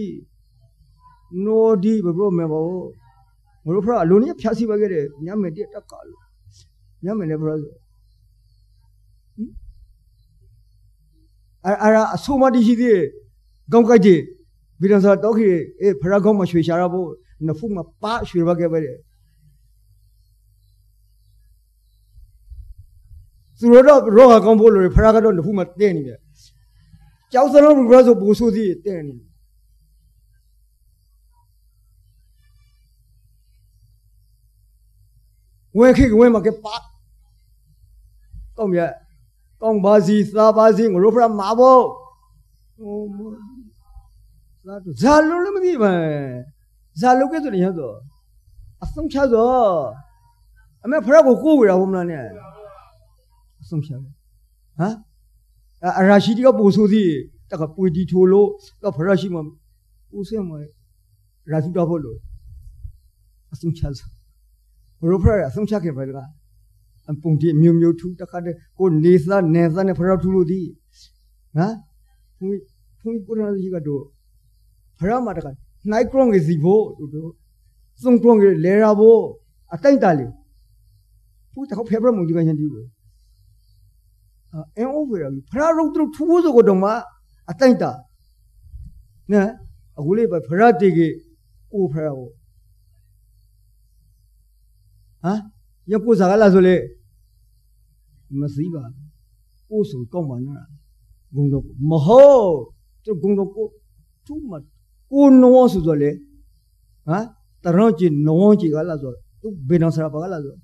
နိုဒီဘယ်လိုမဲဘောငါတို့ဖရအလုံးကြီးဖြာစီပါခဲ့တယ်ညမယ်တက်တက်ကလို့ညမယ်လည်းဖရဆိုအဲ့အဲ့အဆိုမတီရှိသေးကောင်းကြိုက်တယ်ဘီဒန်စာတော့ခေအေးဖရကောင်းမရွှေရှာရဖို့နဖုမပါရွှေပါခဲ့ပဲတ သူတို့တော့ရောဟာကောင်းဖို့လို့ဖရကတော့နဖုမတဲ့နေတယ်ကျောက်စလုံးဘုရားဆိုပူဆိုသေးတဲ့နေတယ်ဝင်ခိဝင်မကပါကောင်းမြတ်ကောင်းပါစီသာပါစီငါတို့ဖရမာဘောဟိုသာတို့ဇာလုံးလည်းမသိပါဇာလုံးကဲဆိုနေရတော့အဆုံးချသောအမေဖရကိုကိုးဝရဘုမလားနဲ့ အဆုံးချဟမ်အရာရှိတီကပို့ဆိုသည်တကပွေတီထိုလို့တော့ဖရရှိမဦးစဲမရာစုတော့ဖို့လို့အဆုံးချသောရိုဖရအဆုံးချခဲ့ပဲကအပုံတီမျိုးမျိုးထူတခါတည်းကိုနေသားနေသားနဲ့ဖရောက်ထူလို့ဒီဟမ်ဖုန်ဖုန်ကိုရကြီးကတော့ဖရမှာတခါနိုင်ကရုံးကြီးစီဖို့တို့စုံကရုံးကြီးလဲရဖို့အတိုက်တလေးဖူးတခါဖေဘရမုန်ဒီကညန်ဒီကို အင်းအိုးဖရဖရရုပ်တို့ထူဖို့ဆိုတော့မှအတိုက်တာနော်အခုလေးပဲဖရတေကြီးအိုးဖရဖို့ဟမ်ရကိုစားကလာဆိုလေမစီးပါကိုဆိုကောင်းပါနော်ဂုံတော့မဟုတ်သူဂုံတော့ကိုသူမကိုနောဆိုဆိုလေဟမ်တရောချီနောချီကလာဆိုသူဘေနောစရာပါကလာဆို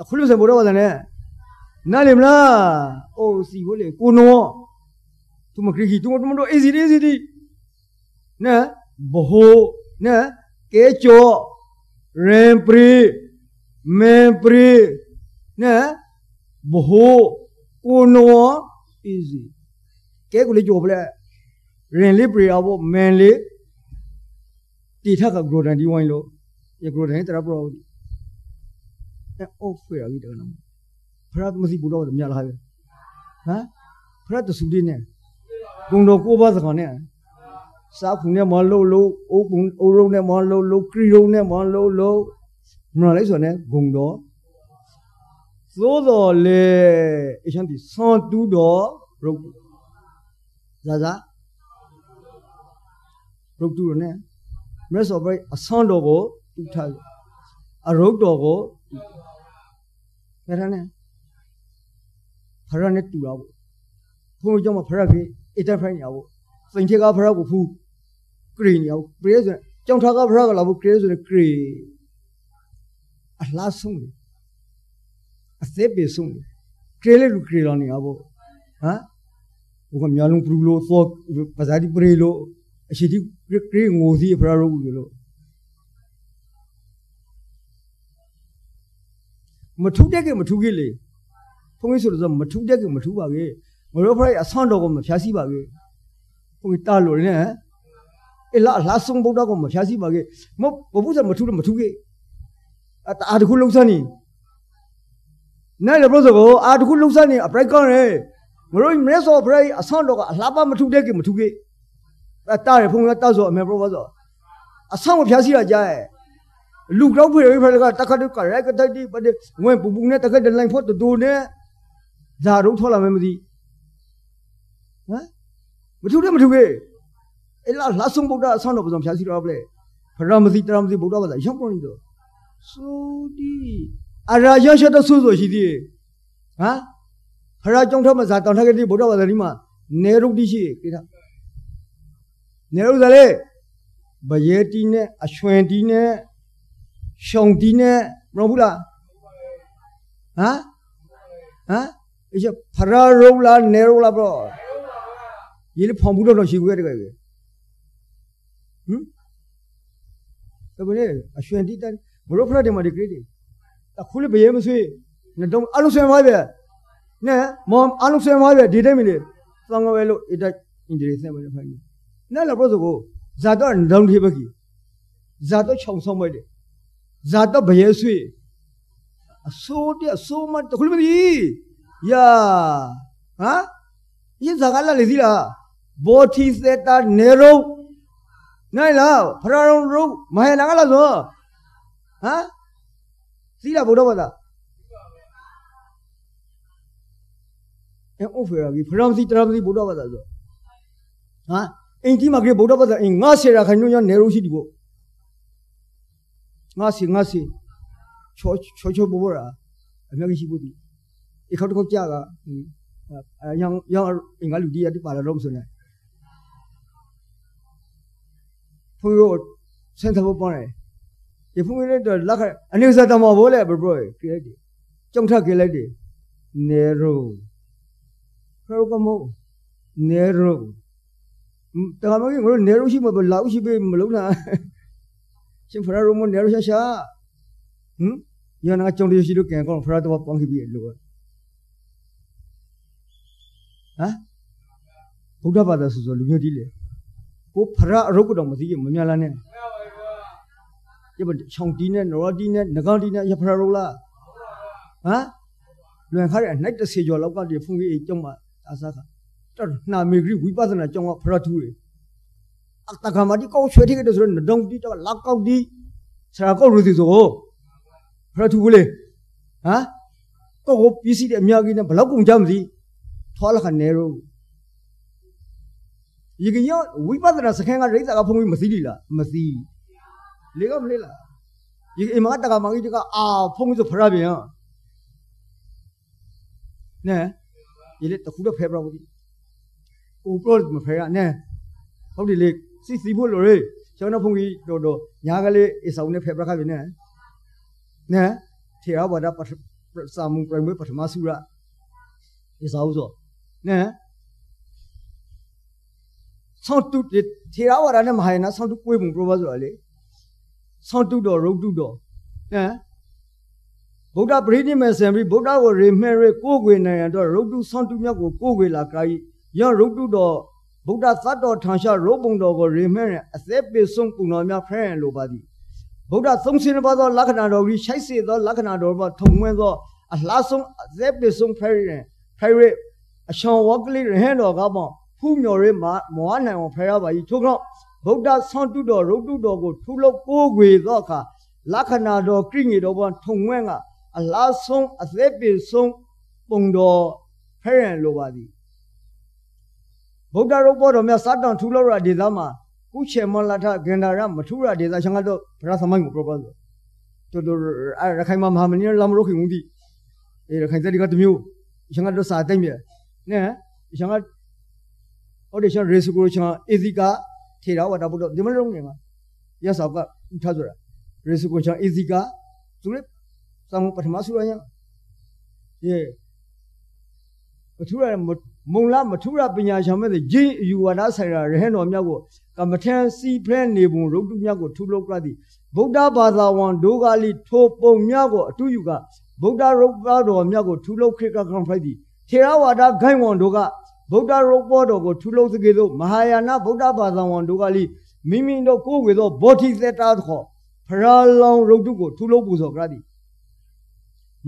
အခုလို့စဘောတော့တယ် နားလေမလားအိုးစီကိုလေကိုနောသူမခရီးသူမတို့ easy easy နဲ့ဘဟိုနဲ့ကဲကြောရင်ပရိမင်ပရိနဲ့ဘဟိုကိုနော easy ကဲကိုလေကြောပလဲရင်လေးပရိအဘောမင်လေးတီထက်ကဂရိုဒန်ဒီဝိုင်းလို့ရဂရိုဒန်တရပရောဒီအဲအော့ဖေရကြီးတကန ဖရတ်မစီဘူးတော့မြလာဟဲ့ဟမ်ဖရတ်တဆူဒီနဲ့ဂုံတော်ကိုပါစကောင်နဲ့စားခုနဲ့မလို့လို့အိုးကုံအိုးရုံနဲ့မလို့လို့ကရီရုံနဲ့မလို့လို့မနော်လိုက်ဆိုနေဂုံတော်သို့တော်လေအရှင်ဒီဆွန်တူးတော်ရုပ်ဇာဇာရုပ်တူရနဲ့မြတ်စွာဘုရားအဆွန်တော်ကိုတူထားအရုပ်တော်ကိုဖရနဲ့ ဖရနဲ့တူတာပေါ့ဘုန်းကြီးကြောင့်ဖရကြီးအတက်ဖိုင်ရပေါ့စိန်ချက်ကဖရကိုဖူးဂရီနေအောင်ဂရီဆိုကြောင်ထားကဖရကလာဖို့ဂရီဆိုရင်ဂရီအလားဆုံးလေအသက်ပေဆုံးလေဂရီလေလူဂရီလောနေရဖို့ဟမ်ဘုကမြောင်လုံးပလူလို့သောပဇာတိပရီလို့အရှိတိဂရီငိုစီဖရရောဘူးလို့မထူးတဲ့ကမထူးကြီးလေ ဘုန်းကြီးဆိုလို့မထူးတဲ့ကမထူးပါဘူးငါတို့ဖရိုက်အဆွမ်းတော်ကိုမဖျားဆီးပါဘူးဘုန်းကြီးတားလို့ねအလားလာဆုံးဗုဒ္ဓကိုမဖျားဆီးပါဘူးမဘဘုဇမထူးမထူးကြီးအတာတခုလုံးစမ်းနေနဲ့လေဘုဇကိုအာတခုလုံးစမ်းနေအပရိုက်ကောင်းတယ်ငါတို့မရက်စောဖရိုက်အဆွမ်းတော်ကအလားပါမထူးတဲ့ကမထူးကြီးအတားရဘုန်းကြီးတောက်ဆိုအမေဘုဇအဆွမ်းမဖျားဆီးတာကြားရဲ့လူကောက်ဖွေဖရကတခတ်ကရိုက်ကတိုက်တိပတဲ့ငွေပူပူနဲ့တခတ်ဒလိုင်းဖို့တူနဲ့ ဇာရုံးထောလာမယ်မသိဟမ်မထူတဲ့မထူခဲ့အဲ့လားလှဆုံဗုဒ္ဓအဆောင်းတော်ပစုံဖြာစီတော်ပလေဖရမစီတရမစီဗုဒ္ဓဘာသာရောက်ပေါ်နေတော့ဆိုဒီအရာရရှတဆူဆိုရှိသေးဟမ်ဖရကြောင့်ထမစားတောင်းထက်ကတိဗုဒ္ဓဘာသာဒီမှာနေရုပ်တိရှိကိတာနေရုပ်စလေဘယေတီနဲ့အရွှင်တီနဲ့ရှုံတီနဲ့မဟုတ်ဘူးလားဟမ်ဟမ် အကျဖရာရုပ်လားနေရုပ်လားဘရောရေလေဖောင်ဘူးတော့ရှိခွဲတကယ်ဟမ်တပည့်အရွှင်တီတဘရောဖရာတယ်မှာဒီဂရိတ်အခုလေဘယေမဆွေးနတော့အလုံးဆွဲမှာပဲနဲ့မောင်အလုံးဆွဲမှာပဲဒီတိုင်းမလေသံဃာဝဲလို့အတက်အင်ဂျီစဲမနေဖိုင်နဲ့လာဘရောစကိုဇာတော့ဒုံထေဘကီဇာတော့ခြုံဆုံးမဲ့တယ်ဇာတော့ဘယေ ဆွေးအစိုးတဲ့အစိုးမတခုလမဒီယာဟမ်ဒီဇာကလာလေစီလားဘောထီစတာနေရောနိုင်လားဖရာရုံရုံမဟဲလာကလာဆိုဟမ်စီလားဘုရားဘာသာအဲအိုဖေရာကြီးဖရာမစီတရာမစီဘုရားဘာသာဆိုဟမ်အင်ကြီးမှာကဘုရားဘာသာအင်ငါဆေရာခိုင်ညွညနေရောရှိဒီဘငါစီငါစီချောချောချောဘောဘောရာအများကြီးရှိဖို့ဒီ အခါတစ်ခေါက်ကြာကအဲရောင်ရောင်အင်္ဂါလူဒီရတိပါလာတော့မဆိုနဲ့ဖူရောစင်သဘောပေါ်တယ်ဒီဖူရတဲ့လက်ခအနေစတမောဘောလေဘဘရိုကြည့်လိုက်တယ်ကြုံထကြည့်လိုက်တယ်နေရောခရောကမောနေရောတခါမကြီးငါတို့နေရောရှိမဘလောက်ရှိပြီမလုံးလားရှင်ဖရာရောမနေရောရှာရှာဟမ်ယနာကြုံရရှိလို့ကံကောင်းဖရာတော့ပေါင်းကြည့်ပြီလို့ ဟမ်ဗုဒ္ဓဘာသာဆိုဆိုလူမျိုးကြီးလေကိုဖရာအရုပ်ကတော့မသိရမမြလာနဲ့ရပါချောင်းတီးနဲ့နရောတီးနဲ့ငကောင်းတီးနဲ့ရဖရာရောလားဟမ်လွန်ခါရနိုင်တစ်စေကျော်လောက်ကတည်းဖုန်ကြီးအကျုံးမှာအစားခါတော်နှာမေဂရိဝိပဿနာကျောင်းကဖရာထူးလေအတကမာတိကောက်ရွှေထိကတဲ့ဆိုတော့နဒုံတီတော့လောက်ကောက်တီဆရာကောက်ရူစီဆိုဖရထူကိုလေဟမ်ကိုကိုပစ္စည်းတွေအများကြီးနဲ့ဘလောက်ကုန်ကြမသိ ထောလခနေရောဒီကညဝိပဿနာစခန်းကရိတ်စာကဖုံးပြီးမသိလိလားမသိလေကမလေးလားဒီအမတကမကြီးတကအာဖုံးပြီးဆိုဖရပြန်နဲဒီလေတခုတော့ဖဲပြတော့ဒီအိုပရောမဖဲရနဲဟုတ်ဒီလေစီစီဖို့လို့လေကျောင်းတော်ဖုံးကြီးတော်တော်ညာကလေးအဆောင်နဲ့ဖဲပြခါပြီနဲနဲထေရဝါဒပစာမှုပြိုင်ပွဲပထမဆုရဒီစာဥဆိုနဲဆော င်းတုထေရဝါဒနဲ့မဟာယနာဆောင်းတုကိုွေးပုံပရောပါဆိုတာလေဆောင်းတုတော်ရုပ်တုတော်နဲဗုဒ္ဓပရိနိမေဆံပြီးဗုဒ္ဓကိုရေမဲ့ရေကိုးကွေနိုင်ရတော့ရုပ်တုဆောင်းတုမြတ်ကိုကိုးကွေလာကြ၏ရောရုပ်တုတော်ဗုဒ္ဓသတ္တော်ထံရှာရုပ်ပုံတော်ကိုရေမဲ့အသက်ပေဆုံးပုံတော်များဖဲရန်လိုပါသည်ဗုဒ္ဓသုံးဆင်းပါးသောလက္ခဏာတော်ကြီးရှိုက်စေသောလက္ခဏာတော်ဘာထုံဝဲသောအလှဆုံးအသက်ပဆုံးဖဲရန်ဖဲရ အရှောင်းဝကလေးရဟန်းတော်ကပေါ့ဖူးမြော်ရဲမမွားနိုင်အောင်ဖဲရပါကြီးထို့ကြောင့်ဗုဒ္ဓဆွန်တုတော်ရုပ်တုတော်ကိုထူလို့ကိုးကွေသောအခါလက္ခဏာတော်ကိငေတော်ဘာထုံဝဲကအလားဆုံးအသက်ပဆုံးပုံတော်ဖဲရန်လိုပါသည်ဗုဒ္ဓရုပ်ပေါ်တော်မြတ်စတန်ထူလို့ရဒေသမှာကုချေမလာထဂန္ဓာရမထူရဒေသချင်ကတော့ဗရသမိုင်းကို propose တော်တော်ရခိုင်မှာမဟာမနီလမ်ရိုခင်ဦးဒီအဲရခိုင်တဲ့ကတမျိုးချင်ကတော့စာတိုင်းမြဲ နဲချင်ကဟိုဒီချင်ရေစကူချင်အေဇီကာထေရဝါဒဘုဒ္ဓဒီမလုံးနေမှာရသောကထားကြရရေစကူချင်အေဇီကာသူလေသံပထမဆုရညာယေပထူရမုံလာမထူရပညာရှင်မဲ့ဂျင်းယူဝါဒဆိုင်ရာရဟန်းတော်မြောက်ကိုကမ္မထန်စီဖဲနေပုံရုပ်တုမြတ်ကိုထူလို့ပြသည်ဗုဒ္ဓဘာသာဝန်ဒိုဂါလီထိုပုံမြတ်ကိုအတူယူကဗုဒ္ဓရုပ်ပါတော်မြတ်ကိုထူလို့ခေကကွန်ဖိုက်သည် ထေရဝါဒဂိုင်းဝန်တို့ကဗုဒ္ဓရုပ်ပေါ်တော်ကိုထူလို့စကေသောမဟာယာနဗုဒ္ဓဘာသာဝန်ဒိုဂါလီမိမိတို့ကိုယ်ဝေသောဘောဓိသတ္တာခေါ်ဖရာလောင်ရုပ်တုကိုထူလို့ပူဇော်ကြသည်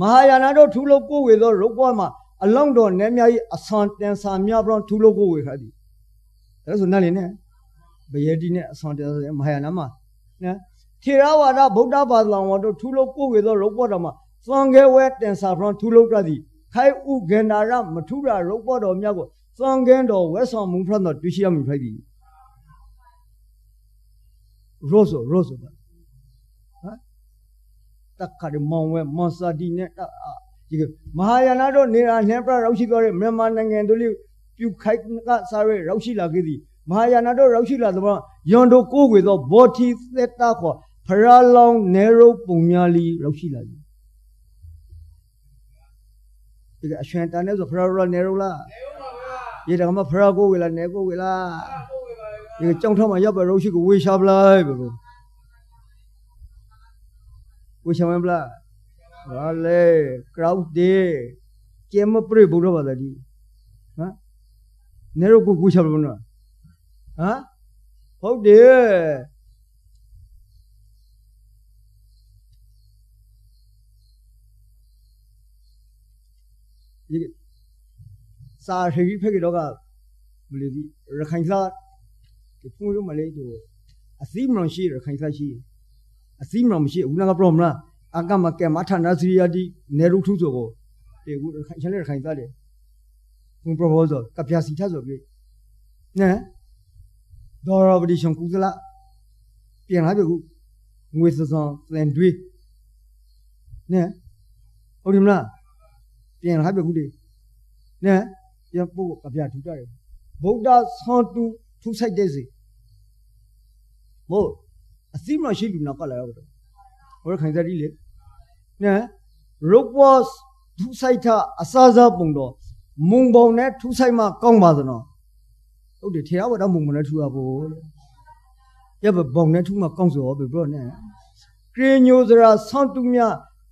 မဟာယာနတို့ထူလို့ကိုယ်ဝေသောရုပ်ပေါ်မှာအလောင်းတော်နဲ့များကြီးအဆန်တန်ဆာများပြောင်းထူလို့ကိုယ်ဝေခါသည်ဒါဆိုနဲ့လေနဲ့ဘယေတိနဲ့အဆောင်တရားဆိုမဟာယာနမှာနော်ထေရဝါဒဗုဒ္ဓဘာသာဝါတို့ထူလို့ကိုယ်ဝေသောရုပ်ပေါ်တော်မှာသွန်ခဲဝဲတင်စာဖရန်ထူလို့ပြသည် ခိုင်ဥဂန္ဓာရမထူရရုပ်ပေါ်တော်မြတ်ကိုသွန်ခဲတော်ဝဲဆောင်မှုဖရန်တော်တွေ့ရှိရမည်ဖိုက်သည်ရောဆိုရောဆိုပါဟမ်တက်ခါဒီမောင်ဝဲမွန်စာဒီနဲ့ဒီမဟာယာနတို့နေရာနှဲပြရောက်ရှိသွားတဲ့မြန်မာနိုင်ငံတို့လေးပြုခိုက်ကစားရရောက်ရှိလာခဲ့သည်မဟာယာနတို့ရောက်ရှိလာသဘောယွန်တို့ကိုးကွေသောဘောထီသက်တာခေါ်ဖရာလောင်နေရုပ်ပုံများလီရောက်ရှိလာသည် ဒီကအရှင်တန်နဲ့ဆိုဖရာရောနေရုပ်လားနေရုပ်ပါဗျာဒီတကမဖရာကိုဝေလားနေကိုဝေလားဒီကြောင်ထောက်မှာရပ်ပဲရောက်ရှိကိုဝေရှာပလိုက်ဘယ်လိုဝေရှာမပလားဟာလေ crowd day ကျေမပြိဘုရားပါတည်းဟမ်နေရုပ်ကိုကိုရှာပလို့နော်ဟမ်ဟုတ်တယ် ဒီစာရှိဖက်ကတော့ကမလို့ဒီရခိုင်စားဒီဖုန်းရမလေးတို့အစည်းမလို့ရှိရခိုင်စားရှိအစည်းမလို့မရှိဘူးနာက problem လားအကမကဲမထနာစီယာဒီနေရုထုဆိုကိုဒီကူခိုင်ချင်ရခိုင်စားတယ်ဘုံ proposal ကပြစီထဆိုပြီနဲဒေါ်ရပဒီရှင်ကူစလာပြန်လာပြီခုငွေစစောသင်တွေးနဲဟုတ်တယ်မလား ပြန်လာပြီခုလေနဲပြန်ပို့ကပြထူတာတယ်ဗုဒ္ဓဆွန်တူထူဆိုင်တဲ့စီမို့အစီမရှိလူနောက်ကလာတော့ဟောခိုင်စားဒီလေနဲရုပ်ဘောထူဆိုင်တာအစားစားပုံတော့မုံပုံနဲ့ထူဆိုင်မှကောင်းပါသနော်ဟုတ်တယ်ထေရဝါဒမုံပုံနဲ့ထူရဖို့ရပပုံနဲ့ထူမှကောင်းစောပဲဘရောနဲ့ကရညိုစရာဆောင်းတူမြ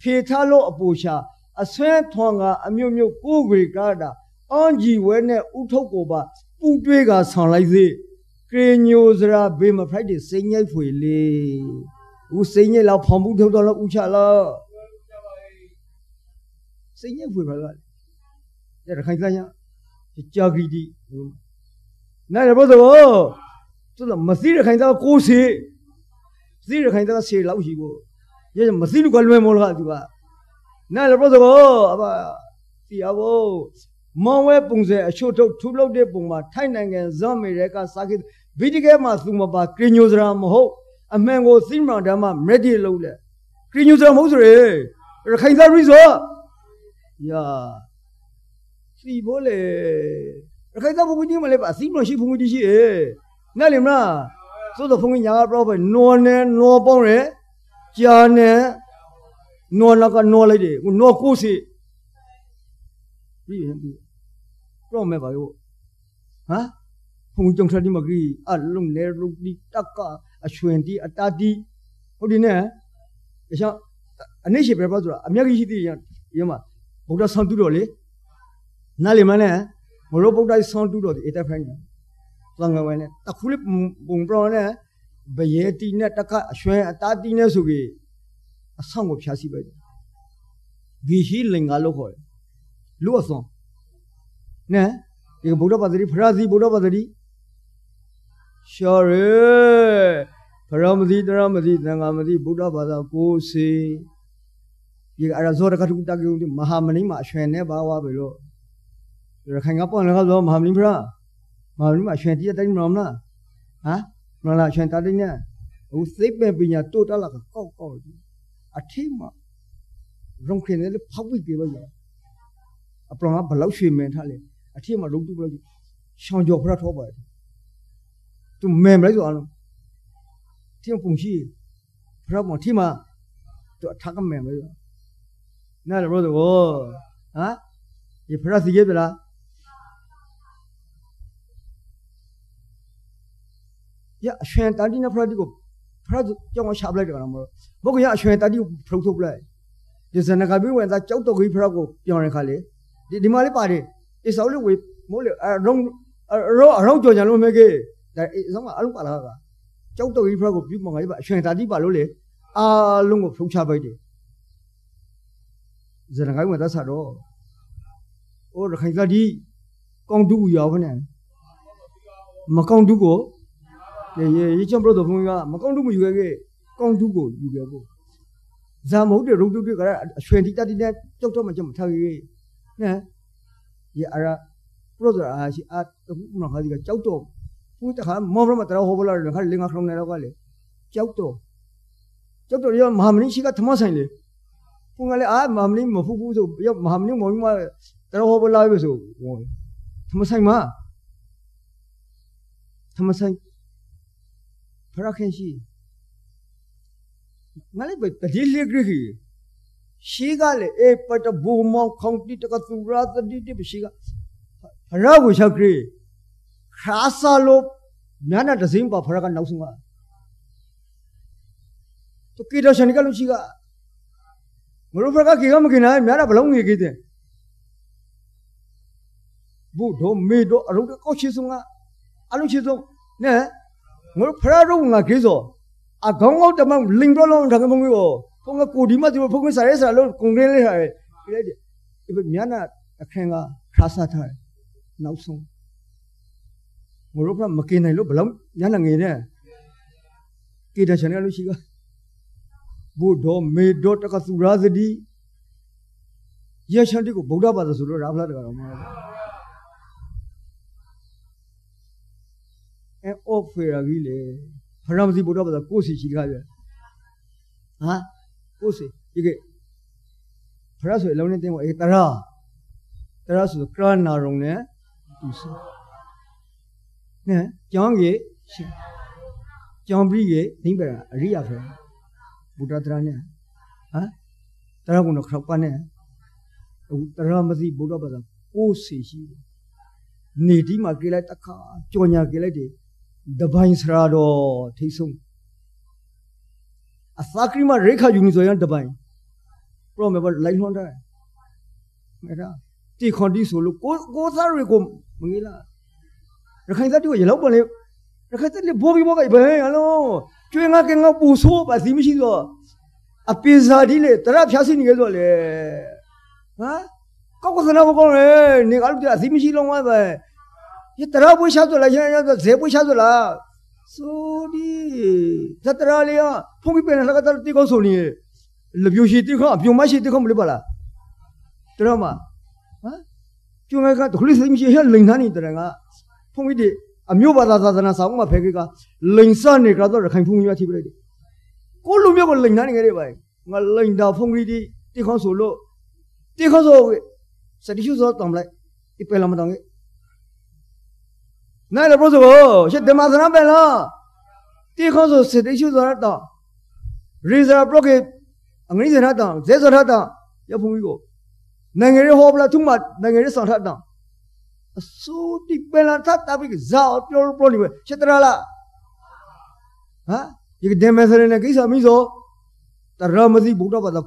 ဖေထားလို့အပူရှာ အဆွဲထွန်ကအမြုပ်မြုပ်ကိုယ်ွေကားတာအန်ကြီးဝဲနဲ့ဥထုတ်ကိုပါပူတွေးကဆောင်းလိုက်စေကရညိုစရာဘေးမဖိုက်တဲ့စိတ်ညိုက်ဖွေလေဦးစိတ်ညိုက်လောက်ဖောင်မှုထုတ်တော့လို့ဥချလားစိတ်ညိုက်ဖွေပါလားရခိုင်ကညာကြာဂီဒီနိုင်ရဘောသောသူကမသိရခိုင်သားကိုစီသိရခိုင်သားဆေလောက်ရှိကိုရမသိလူကလွယ်မောလားသူက နိုင်ရဘောသောအဘစီအဘောမောင်ဝဲပုံစံအချို့ထုတ်ထူလုပ်တဲ့ပုံမှာထိုင်းနိုင်ငံဇွန်မေရဲကစားခဲ့ဗီဒီကဲမှာသူမပါကရညိုစရာမဟုတ်အမှန်ကိုသိမှန်တယ်မှာမက်ဒီလုံးလေကရညိုစရာမဟုတ်ဆိုရရခိုင်သားရီဆိုယာစီဘောလေရခိုင်သားဘုံကြီးမလဲပါစီမလို့ရှိဘုံကြီးရှိအေးနဲ့လေမလားသို့တော့ဘုံကြီးညာကတော့ပဲနော်နဲ့နော်ပေါင်းရကြာနဲ့ နော်နောက်ကနော်လိုက်တယ်နော်ကိုစီပြီးရင်ပြီးတော့မဲ့ပါရောဟမ်ဘုံကြုံထဒီမကီအလုံးနေရုပ်ဒီတက်ကအရွှင်ဒီအတာဒီဟုတ်ဒီနဲ့အရှောင်းအနည်းရှိပြပါဆိုတာအမြတ်ကြီးရှိသေးရင်ရမဗုဒ္ဓဆံတူတော်လေနားလေမနဲ့မရောဗုဒ္ဓဆံတူတော်ဒီအတက်ဖိုင်းသံဃာဝင်နဲ့တခုလေးပုံပြောနဲ့ဘယေတီနဲ့တကအရွှင်အတာတီနဲ့ဆိုပြီး အဆောင်ကိုဖြားစီပဲဂီရှိလင်္ကာလို့ခေါ်တယ်လူအဆောင်နဲ့ဒီဗုဒ္ဓဘာသာတိဖရာစီဗုဒ္ဓဘာသာတိရှောရဲဖရာမသိတရမသိသံဃာမသိဗုဒ္ဓဘာသာကိုစေဒီအရဇောရကတုတကုမဟာမဏိမှာအရွှင်နဲ့ပါဝါပဲလို့ရခိုင်ကပေါ့လည်းကတော့မဟာမဏိဖရာမဟာမဏိမှာအရွှင်တည်းတိုင်းမလားဟမ်မလားအရွှင်တည်းနဲ့ဟိုစိတ်ပဲပညာတိုးတက်လာကောက်ကောက် အထိတ်မှရုံခင်လည်းဖောက်ပြီးပြေးလိုက်ရအပလောင်ကဘလောက်ရွှေမင်ထားလဲအထိတ်မှလုံးတူဘလောက်ရှောင်ကျော်ဖရထောပါတယ်သူမင်မလိုက်ဆိုအောင်ထိမပုံရှိဖရမထိမသူအထကမင်ပဲနားလည်းဘလို့တော့ဟာဒီဖရစီရဲ့ပြလားရအရှင်တန်တီနဖရတိကို ဖရတ်ကြောင်းရှာပလိုက်တယ်ကတော့မလို့ဘုကရအရွှေတတိဖရုတ်ထုတ်ပလိုက်ဒီဇနကပြီးဝင်သားကြောက်တော့ကြီးဖရတ်ကိုပြောင်းရခါလေဒီဒီမှာလေးပါတယ်အစ်စောလေးဝေမိုးလေအရုံရောအရုံကြော်ကြလို့မဲကေဒါအစ်စောကအလုံးပါလာကကြောက်တော့ကြီးဖရတ်ကိုပြုမောင်ကြီးပါအရွှေတတိပါလို့လေအာလုံးကိုဖုံးချပိုက်တယ်ဇနကပြီးဝင်သားဆတော့အိုးရခိုင်ကဒီကောင်းတူရောခနဲ့မကောင်းတူကို ရေရေချံပလို့တော့ဘုံကမကောင်းတူမယူခဲ့ခဲ့ကောင်းတူကိုယူခဲ့ဖို့ဇာမဟုတ်တဲ့ရုပ်တုတွေကအရှင်တိတတိနဲ့ကြောက်တော့မှချက်မထားခဲ့နဲ့ရေအရာပရိုဇာအာရှိအာတခုမှခါဒီကကြောက်တော့ဘုတခါမောဘရမတရဟောဘလာခါလင်းခရုံနေတော့ကလေကြောက်တော့ကြောက်တော့ရောမဟာမင်းရှိကထမဆိုင်လေဘုံကလည်းအာမဟာမင်းမဖူးဘူးဆိုရောမဟာမင်းမောင်ကြီးမတော်ဟောပလာပြီဆိုထမဆိုင်မှာထမဆိုင် ဖရခင်ရှိငါလည်းပဲတတိလေဂရီရှိကလေအေပတ်ဘူမောင်ခေါင်တိတကသူရာတတိတိပရှိကဖရကိုရှောက်ဂရီခါဆာလိုနာနာတစင်းပါဖရကနောက်ဆုံးကသူကိတော်ရှင်ကလို့ရှိကမလို့ဖရကကေကမခင်နိုင်များတာဘလုံးငေကြီးတယ်ဘုဒ္ဓမေတော်အရုပ်ကောက်ရှိဆုံးကအလုံးရှိဆုံးနဲ့ ငါဖရာရုံငါကိစောအခေါင်းကောက်တမလင်ဘလုံးတကမငွေကိုကိုငါကိုဒီမဒီဖုန်းကစားရဲစားလို့ကုန်ကလေးလေးထားတယ်ပြလိုက်တယ်ဒီမျက်နှာအခင်းကခါစားထားတယ်နောက်ဆုံးငါတို့ကမกินနိုင်လို့ဘလုံးမျက်နှာငယ်နေကေတာချန်ရလို့ရှိကဘုဒ္ဓမေဒောတကသုရာဇတိယေရှန်တိကိုဗုဒ္ဓဘာသာဆိုလို့ရာဖလာတကတော့မှာ အဲအော့ဖေရာကြီးလေဖရမစီဗုဒ္ဓဘာသာကိုစီရှိခါပြဟာကိုစီဒီကဖရဆိုအလုံးနဲ့တင်းကိုအေးတရာတရာဆိုကရနာရုံနဲ့သူစနဲကျောင်းကြီးကျောင်းပြီးကြီးနိဗ္ဗာန်အရိယာဖေဘုဒ္ဓတရားနဲ့ဟမ်တရားကုံတော့ခောက်ပန်းနဲ့အခုတရားမသိဘုဒ္ဓဘာသာကိုးစီရှိနေဒီမှာကြည့်လိုက်တခါကြော်ညာကြည့်လိုက်တယ် တပိုင်းစရာတော့ထိဆုံးအသကရိမရိခယူနီဆိုရင်တပိုင်းပရောမေဘလိုက်လွန်တယ်မေရာတီခွန်တီဆိုလို့ကိုကိုသားတွေကိုမငေးလားရခိုင်သားတို့ရေလောက်ပေါ်လေရခိုင်သားလေဘောဘီဘောကဘယ်ဟလုံးကျွေးငါကငါပူဆိုးပါစီမရှိတော့အပိဇာဒီလေတရဖြာစီနေကြဆိုလေဟမ်ကောက်ကစနာဘကောလေနေကလူတအစီမရှိလုံးဝပဲ ရတရပွေးရှာဆိုလားရရဇေပွေးရှာဆိုလားဆိုဒီသတရာလေးဖုန်ပြပင်လာကတတိကောဆိုနေလပြိုရှိတိခေါအပြုံမရှိတိခေါမလို့ပါလားတရမဟမ်ကျွငါကဒခလိစိမရှိဟဲလိန်သားနေတဲ့ကဖုန်ပြတဲ့အမျိုးဘာသာသာသနာဆောင်မှာဖဲခေကလိန်စနေကတော့ရခိုင်ဖုန်ကြီးရထိပလိုက်တယ်ကိုလူမျိုးကိုလိန်နာနေကြတယ်ဗျငါလိန်တာဖုန်ကြီးဒီတိခေါဆိုလို့တိခေါဆိုစတိရှုဆိုတောင်းလိုက်ဒီပယ်လာမတောင်းခဲ့ နိုင်လေဘရိုဆိုရှစ်တမသနာပယ်လားတိခေါဆိုစတိရှုဆိုတော့ရီဇာပရိုကေအင်္ဂလိပ်စနာတောင်းဇဲဆိုတောင်းရဖုန်ကြီးကိုနိုင်ငံရေးဟောပလာထုမှနိုင်ငံရေးဆောင်ထတောင်းအစိုးတိပလန်ထတာပြီးဇာပြောပြောနေပဲရှစ်တရာလားဟာဒီဒေမစရနေကိစ္စမီးဆိုတရမသိဘုရားဘာသာ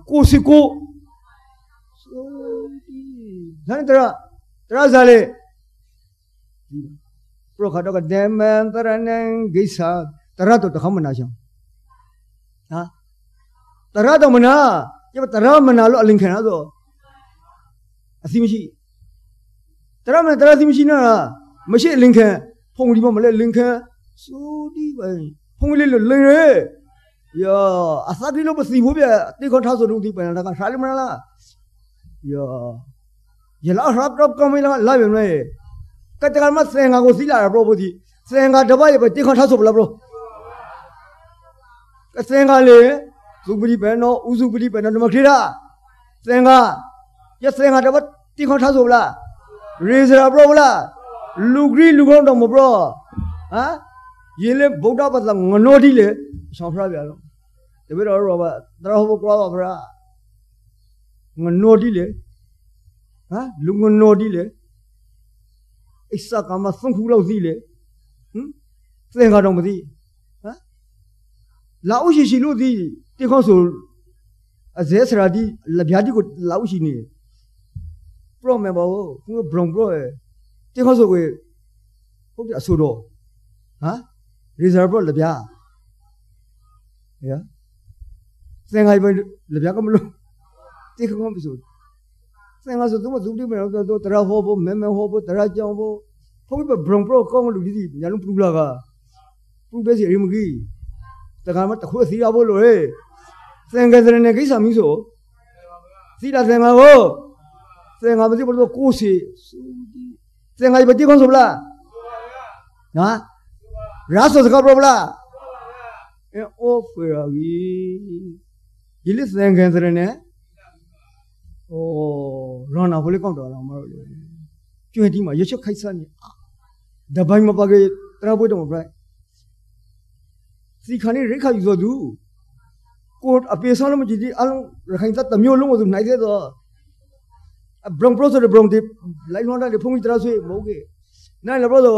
ပရခတော့ကဒေမန်တရနန်ကိစ္စတရတော့တခမနာချောင်းဟာတရတော့မနာကျတရမနာလို့အလင်ခံရဆိုအစီမရှိတရမတရစီမရှိနာမရှိလင်ခံဖုန်ဒီမမလဲလင်ခံစိုးဒီပဲဖုန်လေးလလင်ရဲယောအသတိလို့မစီဘူးဗျတိခေါထားဆိုလို့ဒီပန်တာကရှာလိမလားယောယလာရပ်တော့ကမလာလာပြန်လေ ကတကမစင်ငါကိုစီလာရဘရိုဒီစင်ငါတပတ်ရပဲတိခေါထားဆိုဘလားဘရိုကစင်ငါလေစုပတိပဲနော်ဥစုပတိပဲနော်ဒီမှာခေတာစင်ငါရစင်ငါတပတ်တိခေါထားဆိုဘလားရေစရာဘရောလားလူဂရီလူကောင်းတော့မဘရောဟမ်ရေလေဗုဒ္ဓဘာသာငနိုးဒီလေဆောင်ဖရပြတော့တပည့်တော်ရောပါတရဟောကွာပါဖရာငနိုးဒီလေဟမ်လူငနိုးဒီလေ အစ္ဆကမသုံးခုလောက်သိလေဟမ်သင်္ကာတော့မသိဟမ်လာဥရှိရှိလို့သိတေခေါဆိုအဇဲစရာဒီလဗျာဒီကိုလာဥရှိနေတယ် pro me ba wo ku brong pro e ti kho so we ဟုတ်တယ်အဆိုတော့ဟမ် reserve pro လဗျာရစင်္ဂိုင်ပဲလဗျာကမလို့တိခကောမဆို စင်္ဂါဆိုသူမသူတိမတော့တော့တရာဟောဖို့မဲမဲဟောဖို့တရာကြောင်ဖို့ဟုတ်ပြီ brown pro ကောင်းလို့ဒီဒီညာလုံးပလူလာကပလူပဲစီရီမကြီးတခါမှတခုစီရဖို့လို့ဟဲ့စင်္ဂါစရနေကိစ္စမီးဆိုစီလာစင်္ဂါကိုစင်္ဂါမသိဘလို့ကိုစီစင်္ဂါဘတိကောင်းဆိုဗလားနော်ရာဆိုစကားဘလားအဲအော်ဖွေရပြီဒီလစ်စံကန်စရနဲ့ဩ ရောနာဟိုလေကောက်တော်လာမလို့လေကျွေးတီမှာရချက်ခိုက်စနေဒဘိုင်းမပါကေတရာဘွေးတော့မပရိုက်စီခါနေရိခါယူဆိုသူကိုအပေဆောင်လို့မကြည့်ဒီအလုံးရခိုင်သက်တမျိုးလုံးကိုသူနိုင်သေးတော့ဘရုံပရိုဆိုဘရုံဒီလိုက်လွန်တာလေဖုန်ကြီးတရာဆွေမဟုတ်ကေနိုင်လည်းပရိုဆို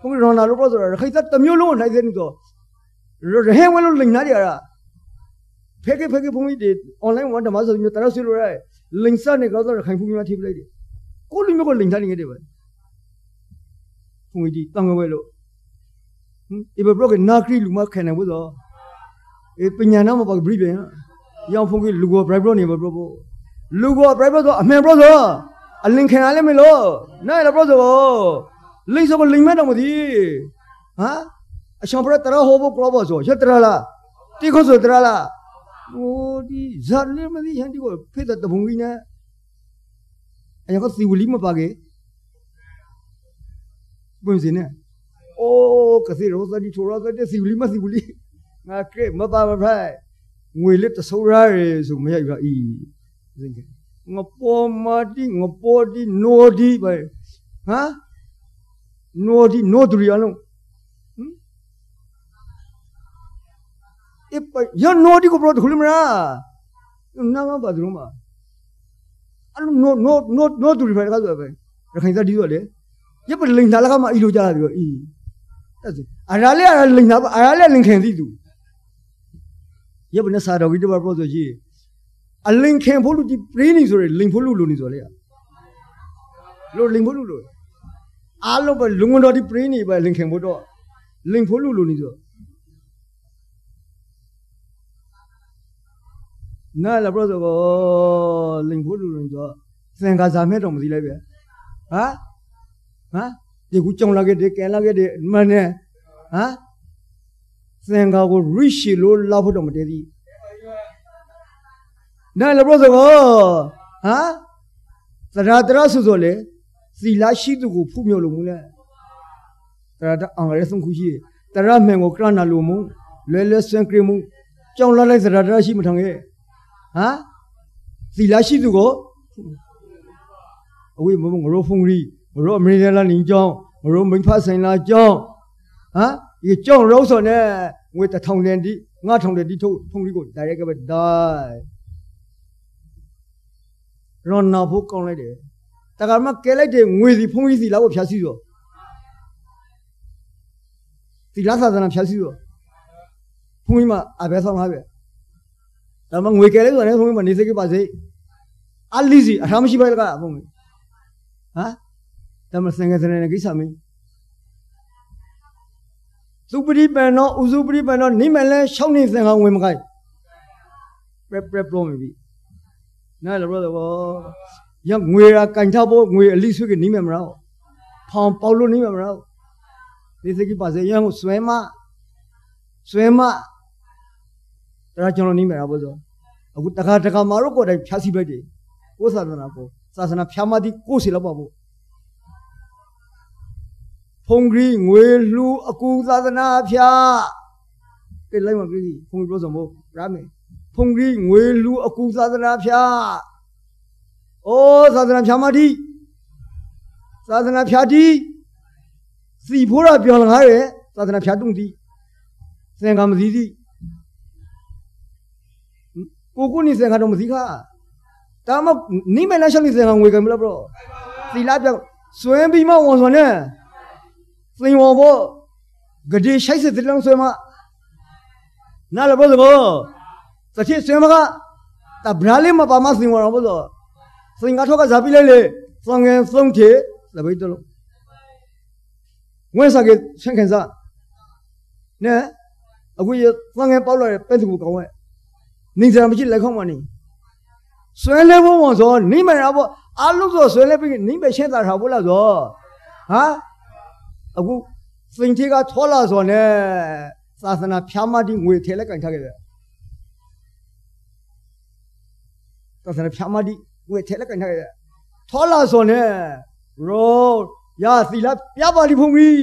ဖုန်ကြီးရောနာလို့ပရိုဆိုရခိုင်သက်တမျိုးလုံးကိုနိုင်သေးနေတော့ရဟဲဝဲလို့လိန်နာကြရဖဲကေဖဲကေဖုန်ကြီးဒီ online ဝန်တမဆိုမျိုးတရာဆွေလို့ရ လိန်စနေကောတော့ရခိုင်ဖုန်ကြီးမထိပလိုက်တယ်ကိုလူမျိုးကိုလိန်ထားနေခဲ့တယ်ပဲဖုန်ကြီးတန်ခွဲလို့ဟင်ဒီဘဘကနာခရီလူမခံနေဘူးတော့အေးပညာနာမပါဘရိပြန်ရောင်ဖုန်ကြီးလူကို private နေဘဘဘလူကို private ဆိုအမှန် bro ဆိုအလင်ခံရလဲမလို့နိုင်လား bro ဆိုလိန်စကိုလိန်မဲ့တော့မသိဟမ်အရှောင်းပရတရဟောဘကရောဘဆိုရက်တရလားတိခေါ်ဆိုတရလား ဟိုဒီဇာလေမသိဟန်ဒီကိုဖေးတဲ့တဘုံကြီးနဲ့အရင်ကစီဝလီမပါကေဘုံစင်းနဲ့အိုးကစီရောစဒီထိုရောစဒီစီဝလီမစီဝလီငါကဲမပါမဖိုင်ငွေလက်တဆိုးရရဆိုမရရအီစင်ကငပေါ်မာတီငပေါ်တီနိုဒီ ပဲဟမ်နိုဒီနိုဒရီအလုံးအပရနိုဒီကိုပရိုတခုလမလားနာမပါဒရုံးပါအဲ့လိုနိုနိုနိုနိုဒရီပဲကားဆိုပဲရခိုင်သက်ဒီဆိုလေရပလိန်သားလကမှအီလိုကြတာပြီးတော့အီအဲ့ဒါအရာလေးအရာလိန်သားအရာလေးလင်ခင်သိသူရပနဲ့စာတော်ကြီးတပါပရိုဆိုကြီးအလင်ခင်ဖို့လူဒီပရင်းနေဆိုရလင်ဖို့လူလူနေဆိုလေလို့လင်ဖို့လူလူအားလုံးပဲလုံငွန်တော်ဒီပရင်းနေပဲလင်ခင်ဖို့တော့လင်ဖို့လူလူနေဆို နားလာပရိုဆိုကိုလင်ဖို့လူလူဆိုစင်ကာစာမဲ့တော်မသိလိုက်ပဲဟမ်ဟမ်ဒီကူကြောင်လာခဲ့တယ်ကဲလာခဲ့တယ်မနဲ့ဟမ်စင်ကာကို reach လို့လောက်ဖို့တော့မတည်သေးနားလာပရိုဆိုကိုဟမ်သရတရဆိုဆိုလေစီလာရှိသူကိုဖုမြော်လို့မူလဲတရတအောင်ရဲဆုံးခုရှိတရမန်ကိုကရနာလို့မူလွဲလွဲဆွမ်းကြမှုကြောင်လာလိုက်သရတရရှိမထောင်ရဲ့ ဟမ်စီလာရှိသူကိုအဝေးမမငရိုဖုန်ရီငရိုအမေရိကန်လာနေကြောင်းငရိုမိဖဆိုင်လာကြောင်းဟမ်ဒီကြောင်းရောဆိုနဲ့ငွေတထောင်တန်ဒီငါထောင်တန်ဒီထုတ်ဖုန်ရီကို direct ပဲ die ရောနာဖို့ကောင်းလိုက်တယ်တက္ကမကဲလိုက်တဲ့ငွေစီဖုန်ရီစီလောက်ကိုဖြာစီတော့ဒီလာသာသနာဖြာစီတော့ဖုန်ကြီးမှာအဘဲဆောင်ပါပဲ ဒါမှငွေကဲလိုက်ဆိုရင်ဖုန်ကြီးမှာနေစိတ်ကပါစေအလီစီအထားမရှိပါလကဖုန်ကြီးဟမ်ဒါမှစင်ကစနေကိစ္စမင်းသူပရိပန်တော့ဥစုပရိပန်တော့နိမလဲရှောင်းနေစင်ကဝင်မကိုက်ပရပရပရိုမီနားလည်းဘောဘောရငွေရာကန်ချဖို့ငွေအလိဆွေးကနိမမရောဖောင်ပေါလို့နိမမရောဒီစကိပါစေရန်ကိုဆွဲမဆွဲမ ဒါကျွန်တော်နိမရဘောဆိုအခုတခါတခါမာတို့ကိုယ်တိုင်ဖြားစီလိုက်တယ်ကိုယ်သာသနာကိုသာသနာဖြားမသည်ကိုယ်စီလောက်ပါဖို့ဖုန်ကြီးငွေလှူအကူသာသနာဖြာကဲလိုက်မပြီဖုန်ကြီးပြောစမို့ရမယ်ဖုန်ကြီးငွေလှူအကူသာသနာဖြာအိုးသာသနာဖြာမတိသာသနာဖြာတိစီဖိုးရပြောလာရဲသာသနာဖြာတုံတိစင်ကမစီစီ ကိုကိုနေစင်ကတော့မစီခါဒါမှနိမလက်ရှောင်းနေစင်ကငွေကမလားဘရောစီလာပြောစွဲပြီးမှဝန်စွန်နဲ့စင်ဝဘောဂတိရှိုက်စတဲ့လောင်းဆွဲမနားလဘောသောတတိဆွဲမကတဗရာလေးမပါမစင်ဝရောဘောသောစင်ကထောက်ကဇာပိလိုက်လေစောင်းငယ်ဆုံးချေသပိတ်တလုံးဝင်းစားကဆန့်ခင်စားနဲအခုရစောင်းငယ်ပေါက်လာတဲ့ပဲသူကောင်းရဲ့ နေစရာမရှိလက်ခေါင်းမနေဆွဲလဲဖို့ဝန်ဆိုနိမရဖို့အလုံးဆိုဆွဲလဲပြီးနိမရှင်းတာထားဖို့လားဆိုဟာအခုစင်သေးကထောလာဆိုနဲ့သာသနာဖြားမတိငွေထဲလက်ကန်ထားခဲ့တယ်သာသနာဖြားမတိငွေထဲလက်ကန်ထားခဲ့တယ်ထောလာဆိုနဲ့ရောရသီလာပြပါလိဖုံကြီး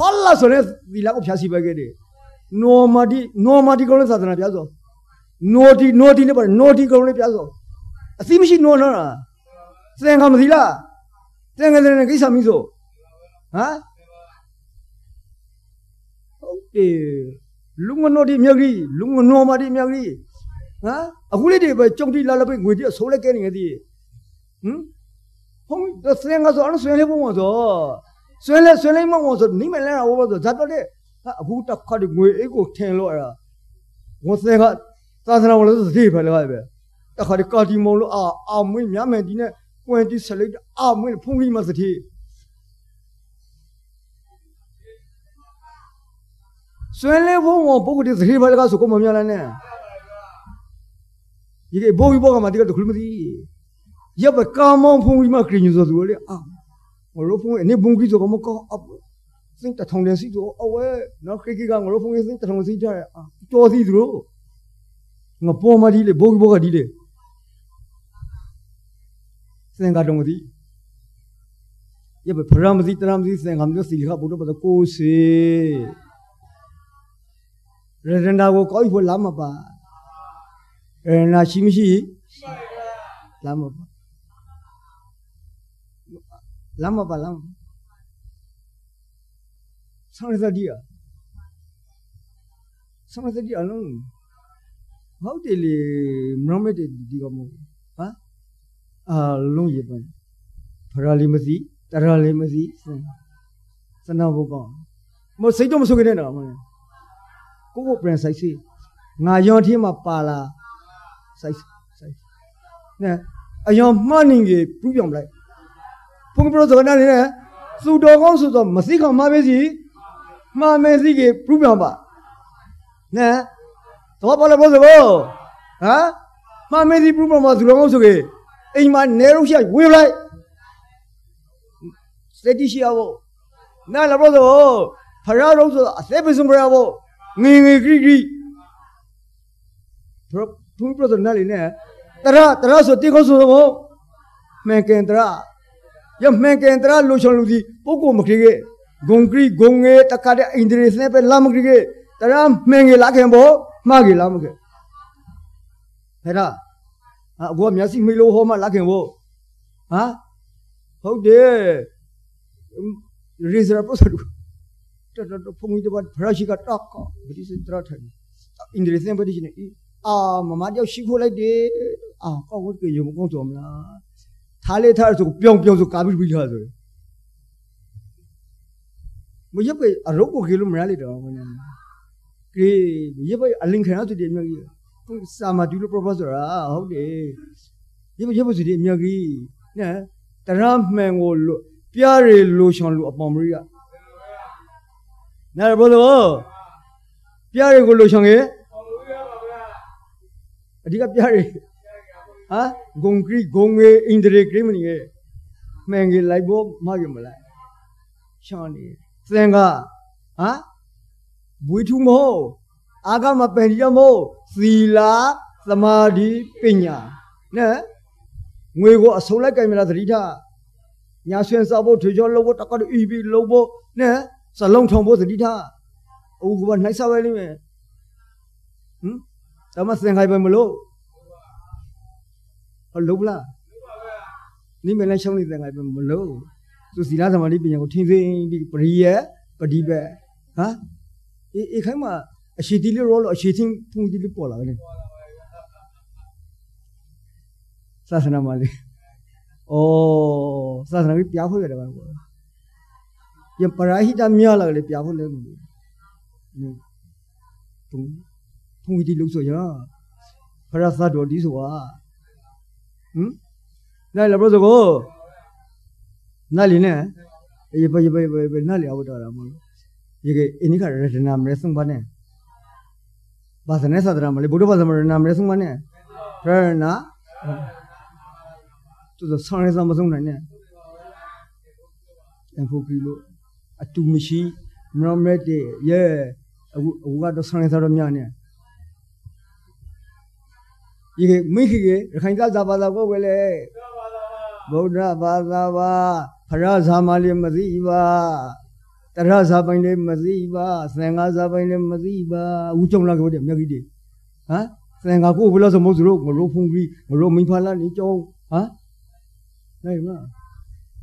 မလို့ဖြားချလိုက်ရပြားလီပြီးဖုန်ကြီးထောလာဆိုတဲ့ဒီလာကိုဖြာစီပဲခဲ့တယ်နော်မာဒီနော်မာဒီကောလည်းသာသနာပြဆိုနော်ဒီနော်ဒီလည်းပါနော်ဒီကောလည်းပြဆိုအသိမရှိနော်နော်လားစင်ကမသိလားစင်ကတဲ့ကိစ္စမီးဆိုဟမ်ဟုတ်တယ်လူငနော်ဒီမြက်ကြီးလူငနော်မာဒီမြက်ကြီးဟမ်အခုလေးတွေပဲကြုံတိလာလာပဲငွေတိအစိုးလိုက်ကဲနေငယ်သည်ဟမ်ဖုန်းစင်ကဆိုအဲ့ဆွေးလေးပုံမှာဆို ဆွေးလေးဆွေးလေးမမောဆိုနိမလဲတာဘောဆိုဇတ်တော့တဲ့ဟာအခုတက်ခါဒီငွေအိတ်ကိုထင်လို့အဲ့ဒါဝန်စင်ကသာသနာဝင်လို့သတိပဲလေပဲတက်ခါဒီကာတီမုံလို့အာအာမွေးမြမယ်ဒီနဲ့ကွန်တီဆလိတ်အာမွေးဖုန်းကြီးမစတိဆွေးလေးဘုံဘပုဂ္ဂိုလ်သတိပဲလေကဆိုကိုမမြလာနဲ့ဒီကေဘိုးဘိုးကမှဒီကတော့ခလူမသိရပ်ပဲကာမောင်းဖုန်းကြီးမှခရင်ဆိုသူလေအာ ငါတို့ဖုန်းအနေဘုံကြီးဆိုကမကောအပ်စင်တထောင်တဲ့စီဆိုအဝဲနော်ခိခိကငါတို့ဖုန်းကြီးစင်တထောင်စီကြရအာတော်စီသူတို့ငါပေါ်မဒီလေဘိုးဘိုးကဒီလေစင်ကတုံးမသိရပ်ပဲဖရမသိတရမသိစင်ကမျိုးစီခဘုဒ္ဓဘဒကိုစေရတနာကိုကောက်ဖို့လာမပါရတနာရှိမရှိလာမပါလာမပါ လာမဆောင်းရသတိယဆောင်းရသတိအလုံးဟုတ်တယ်လေမရမတဲ့ဒီကမို့ဟာအာလုံးရပန်ဖရာလေးမစီတရာလေးမစီစင်စနာဘုကောမစိတ်တော့မဆုခဲ့တဲ့တော့မင်းကိုကိုပြန်ဆိုင်စီငါယောထင်းမှာပါလာဆိုင်ဆိုင်နဲအယောမှတ်နေကြီးပြူပြောင်းလိုက် ဘုံပြလို့စကနာနေနဲ့သူတော်ကောင်းဆိုတော့မသိကောင်မပဲစီမှားမယ်စီကြီးပြူပြောင်းပါနဲတော့ပါလို့ဘုဆိုဟမ်မှားမယ်စီပြူပြောင်းပါသူတော်ကောင်းဆိုကြီးအိမ်မှာနေရုပ်ရှိဝေးလိုက်စတိရှိအောင်နားလာဘုဆိုဖရာတော့ဆိုအသက်ပစုံဖရာဘောငေငေဂရိဂရိဘုဘုဘုဆိုနားလေနဲ့တရတရဆိုတေခေါဆိုတော့မှန်ကန်တရ ရမှန်ကန်တရလူချောလူစီပုဂ္ဂိုလ်မခေခဲ့ဂုံဂရိဂုံငေတခါတဲ့အိန္ဒြေစနေပဲလာမခေခဲ့တရမှန်ငေလာခင်ဘောမှားကေလာမခေဟဲ့လားအကူကမျက်စိမိလို့ဟောမှလာခင်ဘောဟာဟုတ်တယ်ရေစရာပုစတူတော်တော်ဖုန်ကြီးတပတ်ဖရရှိကတောက်ကဗတိစတရထိုင်အင်္ဂလိပ်စံပတိရှင်အာမမတယောက်ရှိခိုးလိုက်တယ်အာကောက်ဝတ်ကြရုံမကောင်းတော်မလား ထားလေထားဆိုပြောင်းပြောင်းဆိုကာပြီးပြီးထားဆိုမရပဲအရုပ်ကိုခေလို့မရလေတော့မင်းကေရပဲအလင်ခံရသူတည်းမြောက်ကြီးစာမတူလို့ professor ဟုတ်တယ်ရပဲရပဲသူတည်းမြောက်ကြီးနော်တရမှန်ကိုလို့ပြားရလိုရှောင်လို့အပေါင်မရိယနားဘောလို့ပြားရကိုလိုရှောင်ရဲ့အဓိကပြားရ ဟာဂုံကရီဂုံငေအိန္ဒြေကရိမနီရဲ့မှန်ကြီးလိုက်ဖို့မရမလားရှောင်းနေသင်္ကဟာဘွေထူမောအာဂမပင်ရမောသီလာသမာဓိပညာနဲ့ငွေကိုအစုံလိုက်ကင်မလားသတိထားညာဆွင်စားဖို့ထွေချောလုပ်ဖို့တက္ကသိုလ် EB လုပ်ဖို့နဲ့စလုံးထုံဖို့သတိထားအုပ်ကနှိုက်စားပဲလိမ့်မယ်ဟမ်ဒါမှသင်္ခိုင်ပဲမလို့ ဟောလုံးလားနိမလည်းရှောင်းနေသင်္ခိုင်ပဲမလို့သူစီလာသမာဓိပညာကိုထင်သိပြီးပရိယပฏิပဲဟာအေးအေးခိုင်းမှာအရှိတိလေးရောလို့အရှိချင်းဖုန်တိလေးပေါ်လာတယ်သာသနာမလေးဩသာသနာကြီးပြားဖို့ရတယ်ကွာယပရာဟိတမြလာလေပြားဖို့လဲဘူးဖုန်ဖုန်တိလို့ဆိုရဖရသတ်တော်ဒီဆိုတာဟမ် နိုင်လာဘရောစကိုနိုင်လီနဲ့အေးဘယ်ဘယ်ဘယ်ဘယ်နိုင်လီအဝတော်တာမလို့ဒီကအင်းခရရတနာမရဆုံပါနဲ့ဘာသနဲ့သဒ္ဒရာမလေးဘုဒ္ဓဘာသာမရနာမရဆုံပါနဲ့ရနာသူတို့ဆောင်းရစမဆုံးနိုင်နဲ့အဖို့ကီလို့အတူမရှိမရမရတဲ့ရဲအခုအခုကတော့ဆောင်းရစတော့မြနဲ့ ဒီကမိခိကရခိုင်သားသာဘာသာကိုပဲလေဗုဒ္ဓဘာသာပါဖဖရဇာမလေးမသိပါတရဇာပိုင်လေးမသိပါသင်္ဃာဇာပိုင်လေးမသိပါဦးကြုံလာကြတဲ့မြတ်ကြီးတွေဟမ်သင်္ဃာကိုဘယ်လို့ဆိုမဟုတ်သူတို့ငရိုးဖုန်ကြီးငရိုးမိဖလာနေကြောင်းဟမ်နိုင်မလား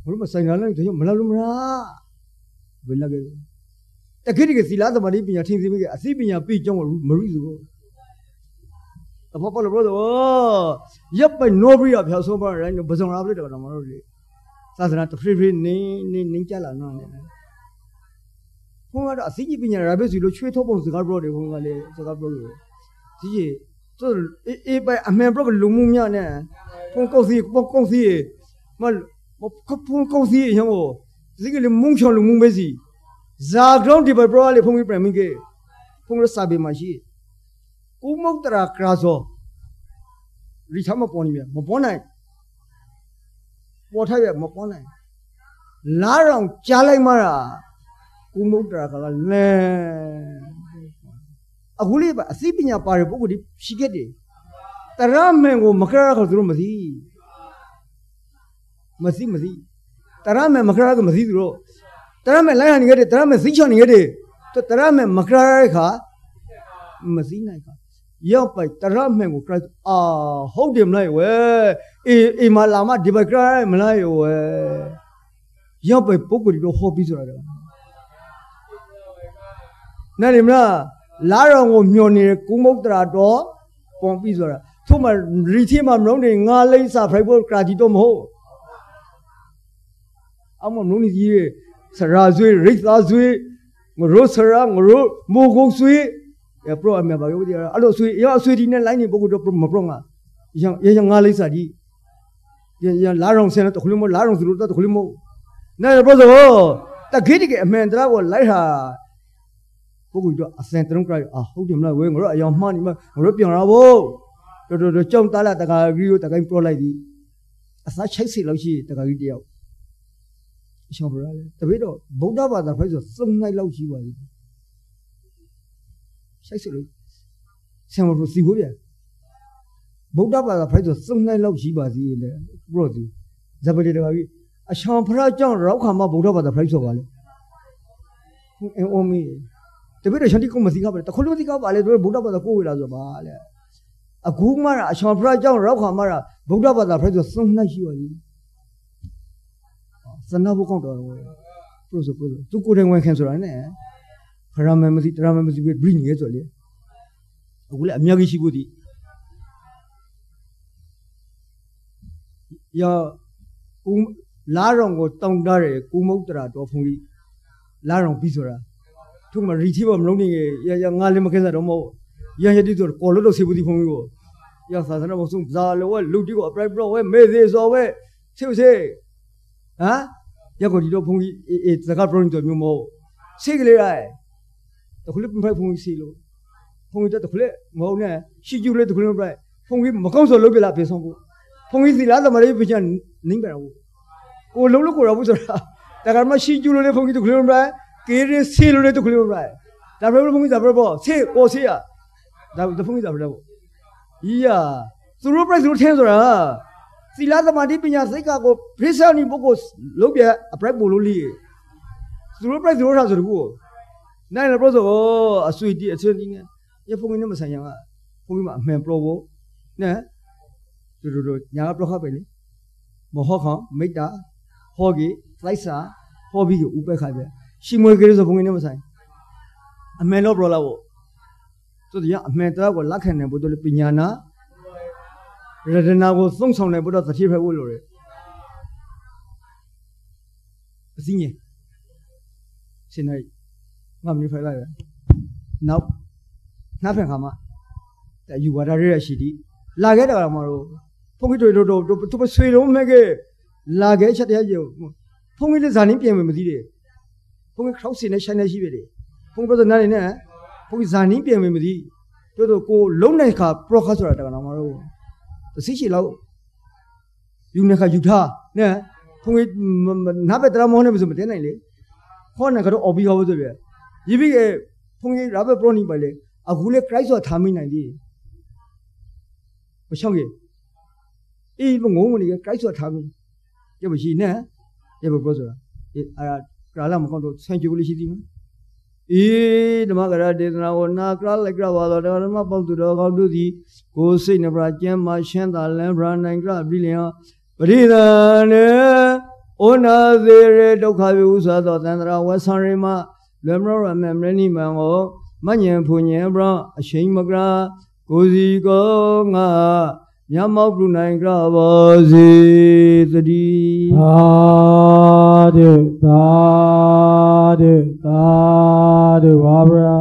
ဘလို့မဆိုင်လာလဲတကယ်မလာလို့မလားဘယ်လာကြတခိတိကစီလာသမารိပညာထင်စီမိကအသိပညာပြီးကြောင်းမရိစုကိုတ ဖပေါ်လို့ဘလို့ရပ်ပိုင်နိုဘရီရဖျောက်ဆုံးပါရိုင်းဘဇုံလာပြတဲ့ကောင်မတို့လေသာသနာတဖရိဖရိနင်းနင်းနင်းကြလာနော်နဲ့ဘုန်းကတော့အသိပညာရာဘဲစီလို့ချွေးထုတ်ပုံစကားပြောတယ်ဘုန်းကလည်းစကားပြောလို့ဒီကြီးသူအေးပိုင်အမှန်ပြောလူမှုများနဲ့ဘုန်းကောက်စီပေါကောက်စီမဘုန်းကောက်စီရောဒီကလေးမုံချော်လူမှုပဲစီဇာဂရောင်းဒီဘဘရလေးဖုန်းပြပြန်မိကေဖုန်းရစာပေ မှာရှိကုမုတ်တရာကရာဇောရိချမပေါ်နေမြမပေါ်နိုင်ပေါ်ထားရမပေါ်နိုင်လာတော့ကြားလိုက်မှတာကုမုတ်တရာကလည်းအခုလေးပါအသိပညာပါတဲ့ပုဂ္ဂိုလ်ဒီရှိခဲ့တယ်တရမင်ကိုမကရခသူတို့မသိမသိမသိတရမင်မကရကမသိသူတို့တရမင်လိုက်ဟန်နေခဲ့တယ်တရမင်သိချနေခဲ့တယ်တရမင်မကရရခါမသိနိုင်ခါ ရောက်ပိုက်တရမင်ကိုကရအာဟုတ်တယ်မလားဝဲအေးအေးမလာမဒီဘကရမလားဝဲရောက်ပိုက်ပုဂ္ဂိုလ်တို့ဟောပြီးဆိုတာတော့နားလည်မလားလာတော်ကိုမျောနေတဲ့ကုမုတ်တရာတော်ပုံပြီးဆိုတာသူ့မှာရီချီမှာမလုံးနေငါလိမ့်စာဖရိုက်ဖို့ကရာဂျီတော့မဟုတ်အမမလုံးကြီးရဲ့စရာဇွေရိတ်သားဇွေငရိုးစရာငရိုးမိုးကုန်းဇွေ ရပရောအမေဘာလို့ဒီအဲ့လိုဇွေရောအဇွေဒီနဲ့လိုင်းနေပုဂ္ဂိုလ်တော့မပရောငါရရရငါလိမ့်စာဒီရရလာရောင်စင်တော့ခလုမလာရောင်စလို့တော့ခလုမနဲ့ပရောဆိုတခိတိကအမှန်တရားကိုလိုက်ဟာပုဂ္ဂိုလ်တို့အစင်တုံးကြရအာဟုတ်တယ်မလားဝဲငါတို့အယောင်မှားနေမှာငါတို့ပြောင်းလာဖို့တော်တော်တော်ကြောင်းတားလာတကာကြီးကိုတကိုင်းပြောလိုက်သည်အစားချိတ်စီလောက်ရှိတကာကြီးတယောက်ရှောင်းပြရလေတပည့်တော့ဗုဒ္ဓဘာသာဖိုက်ဆိုသုံးနိုင်လောက်ရှိပါသေးတယ် ချိတ်စီလို့ဆံမလို့စီဖို့ပြဗုဒ္ဓဘာသာဖိုက်ဆိုသုံးနိုင်လောက်ရှိပါသေးလေဘရောသူဇပတိတကာကြီးအရှောင်းဖရကြောင့်ရောက်ခါမှဗုဒ္ဓဘာသာဖိုက်ဆိုပါလေအင်းအမီတပည့်တော်ရှန်တိကိုမသိကပါတခုလုံးမသိကပါလေတို့ဗုဒ္ဓဘာသာကိုဝေလာဆိုပါလေအခုမှအရှောင်းဖရကြောင့်ရောက်ခါမှဗုဒ္ဓဘာသာဖိုက်ဆိုသုံးနိုင်ရှိပါသေးဇနဘုကောင်တော်ပရိုဆိုပရိုသူကိုယ်တိုင်ဝန်ခံဆိုတာနဲ့ ဖရမမသိတရမမသိဘရီငယ်ဆိုလေအခုလည်းအများကြီးရှိဖို့ဒီယောဦးလာရောင်ကိုတောင်းတရကုမုတ်တရာတော်ဖုန်ကြီးလာရောင်ပြီးဆိုတာသူမရီချီဘမလုံးနေရရငါလည်းမခဲစားတော့မဟုတ်ရရတိဆိုကော်လို့လို့စေဘူးဒီဖုန်ကြီးကိုရသာသနာမဆုံးဇာလောဝဲလူတီကိုအပရိုက်ဘလောဝဲမေသေးစောဝဲဆေးဆေးဟမ်ရက်ကိုဒီတော့ဖုန်ကြီးအေးအေးစကားပြောနေတော့မျိုးမဟုတ်ဆေးကလေးရိုက် တခုလေးဖိုက်ဖုန်ကြီးစီလို့ဖုန်ကြီးတခုလေးမဟုတ်နဲ့ရှိကျူလေးတခုလေးဖိုက်ဖုန်ကြီးမကောင်းဆိုလုပ်ပြလာပြေဆုံးဖို့ဖုန်ကြီးစီလားသမလေးပြချင်နင်းပြတော့ကိုလုံးလို့ကိုတော့ဘူးဆိုတာတကယ်မရှိကျူလေးဖုန်ကြီးတခုလေးဖိုက်ကေးရဆေးလေးတခုလေးဖိုက်ဒါပြဘဖုန်ကြီးဒါပြဘောဆေးကိုဆေးရဒါတဖုန်ကြီးဒါပြတော့ဤရသူတို့ပြသူတို့ထင်းဆိုတာသီလသမာဓိပညာစိတ်ကကိုပြိဿနိပုဂ္ဂိုလ်လုံးပြအပရိုက်ပို့လို့လီသူတို့ပြိဿတို့ထားဆိုတကူ နိုင်လည်းပရောဆိုအဆွေတီအဆွေတီနဲ့ရဖုန်ကြီးနဲ့မဆိုင်ရကဖုန်ကြီးမှာအမှန်ပရောဖို့နဲ့တို့တို့တို့ညာပရောခပဲလေမဟုတ်ခေါမိတ္တာဟောကြီးလိုက်စာဟောပြီးဥပ္ပခါပဲရှီမွေကလေးဆိုဖုန်ကြီးနဲ့မဆိုင်အမှန်တော့ပရောလာဖို့ဆိုတော့အမှန်တရားကိုလက်ခံနိုင်ဖို့တို့ပညာနာရတနာကိုသုံးဆောင်နိုင်ဖို့တော့သတိဖက်ဖို့လိုတယ်အစင်းကြီးရှင်နိုင် ငါမင်းဖိုင်လိုက်ရနောက်နောက်ဖက်ခါမှာတယူဝါဒရရရှိသည်လာခဲ့တယ်ကောင်မတို့ဖုန်းကြီးတို့တို့တို့သူဆွေလုံးမဲ့ကလာခဲ့ချက်တရားကြီးဖုန်းကြီးလည်းဇာနင်းပြင်မယ်မသိတယ်ဖုန်းကြီးခောက်စင်နဲ့ရှိုင်းနေရှိပြီလေဖုန်းပြောတဲ့နားနေနဲ့ဖုန်းကြီးဇာနင်းပြင်မယ်မသိတို့တို့ကိုလုံးနိုင်ခါပရောခါဆိုတာတကောင်မတို့တသိရှိလောက်ယူနေခါယူထားနဲ့ဖုန်းကြီးနားပဲတရမောနဲ့မဆိုမတင်နိုင်လေခေါ်နေကတော့အော်ပြီးဟောဖို့ဆိုပြ ရပြီးကဖုန်းကြီးရာဘပရိုနီပါလေအခုလေခရိုက်ဆိုတာထားမိနိုင်သေးမရှောက်ရအေးဘငုံမနေခရိုက်ဆိုတာထားမိရမရှိနဲ့အေးဘယ်ပြောဆိုတာအေးအာကရာလာမကောင်းတော့ဆန်ကျူလေးရှိသေးမလားအေးဓမ္မ ကရဒေသနာဝနာကရလကရဝါတော်ဓမ္မပေါင်းသူတော်ကောင်းတို့သည်ကိုယ်စိတ်နှပါကျမ်းမာရှင်းသာလန်းဗြဟ္နိုင်ကရပြီလျံပရိသန်နေဩနာစေရဒုက္ခဝိဥစွာသောသန္တရာဝဆံရိမ လွယ်မရောရမေမရဏိမံကိုမညံဖူညံဗြအရှိန်မကရာကိုယ်စီကောငါမြတ်မောက်ပြုနိုင်ကြပါစေတည်းသာဓုသာဓုသာဓုဝါဗရာ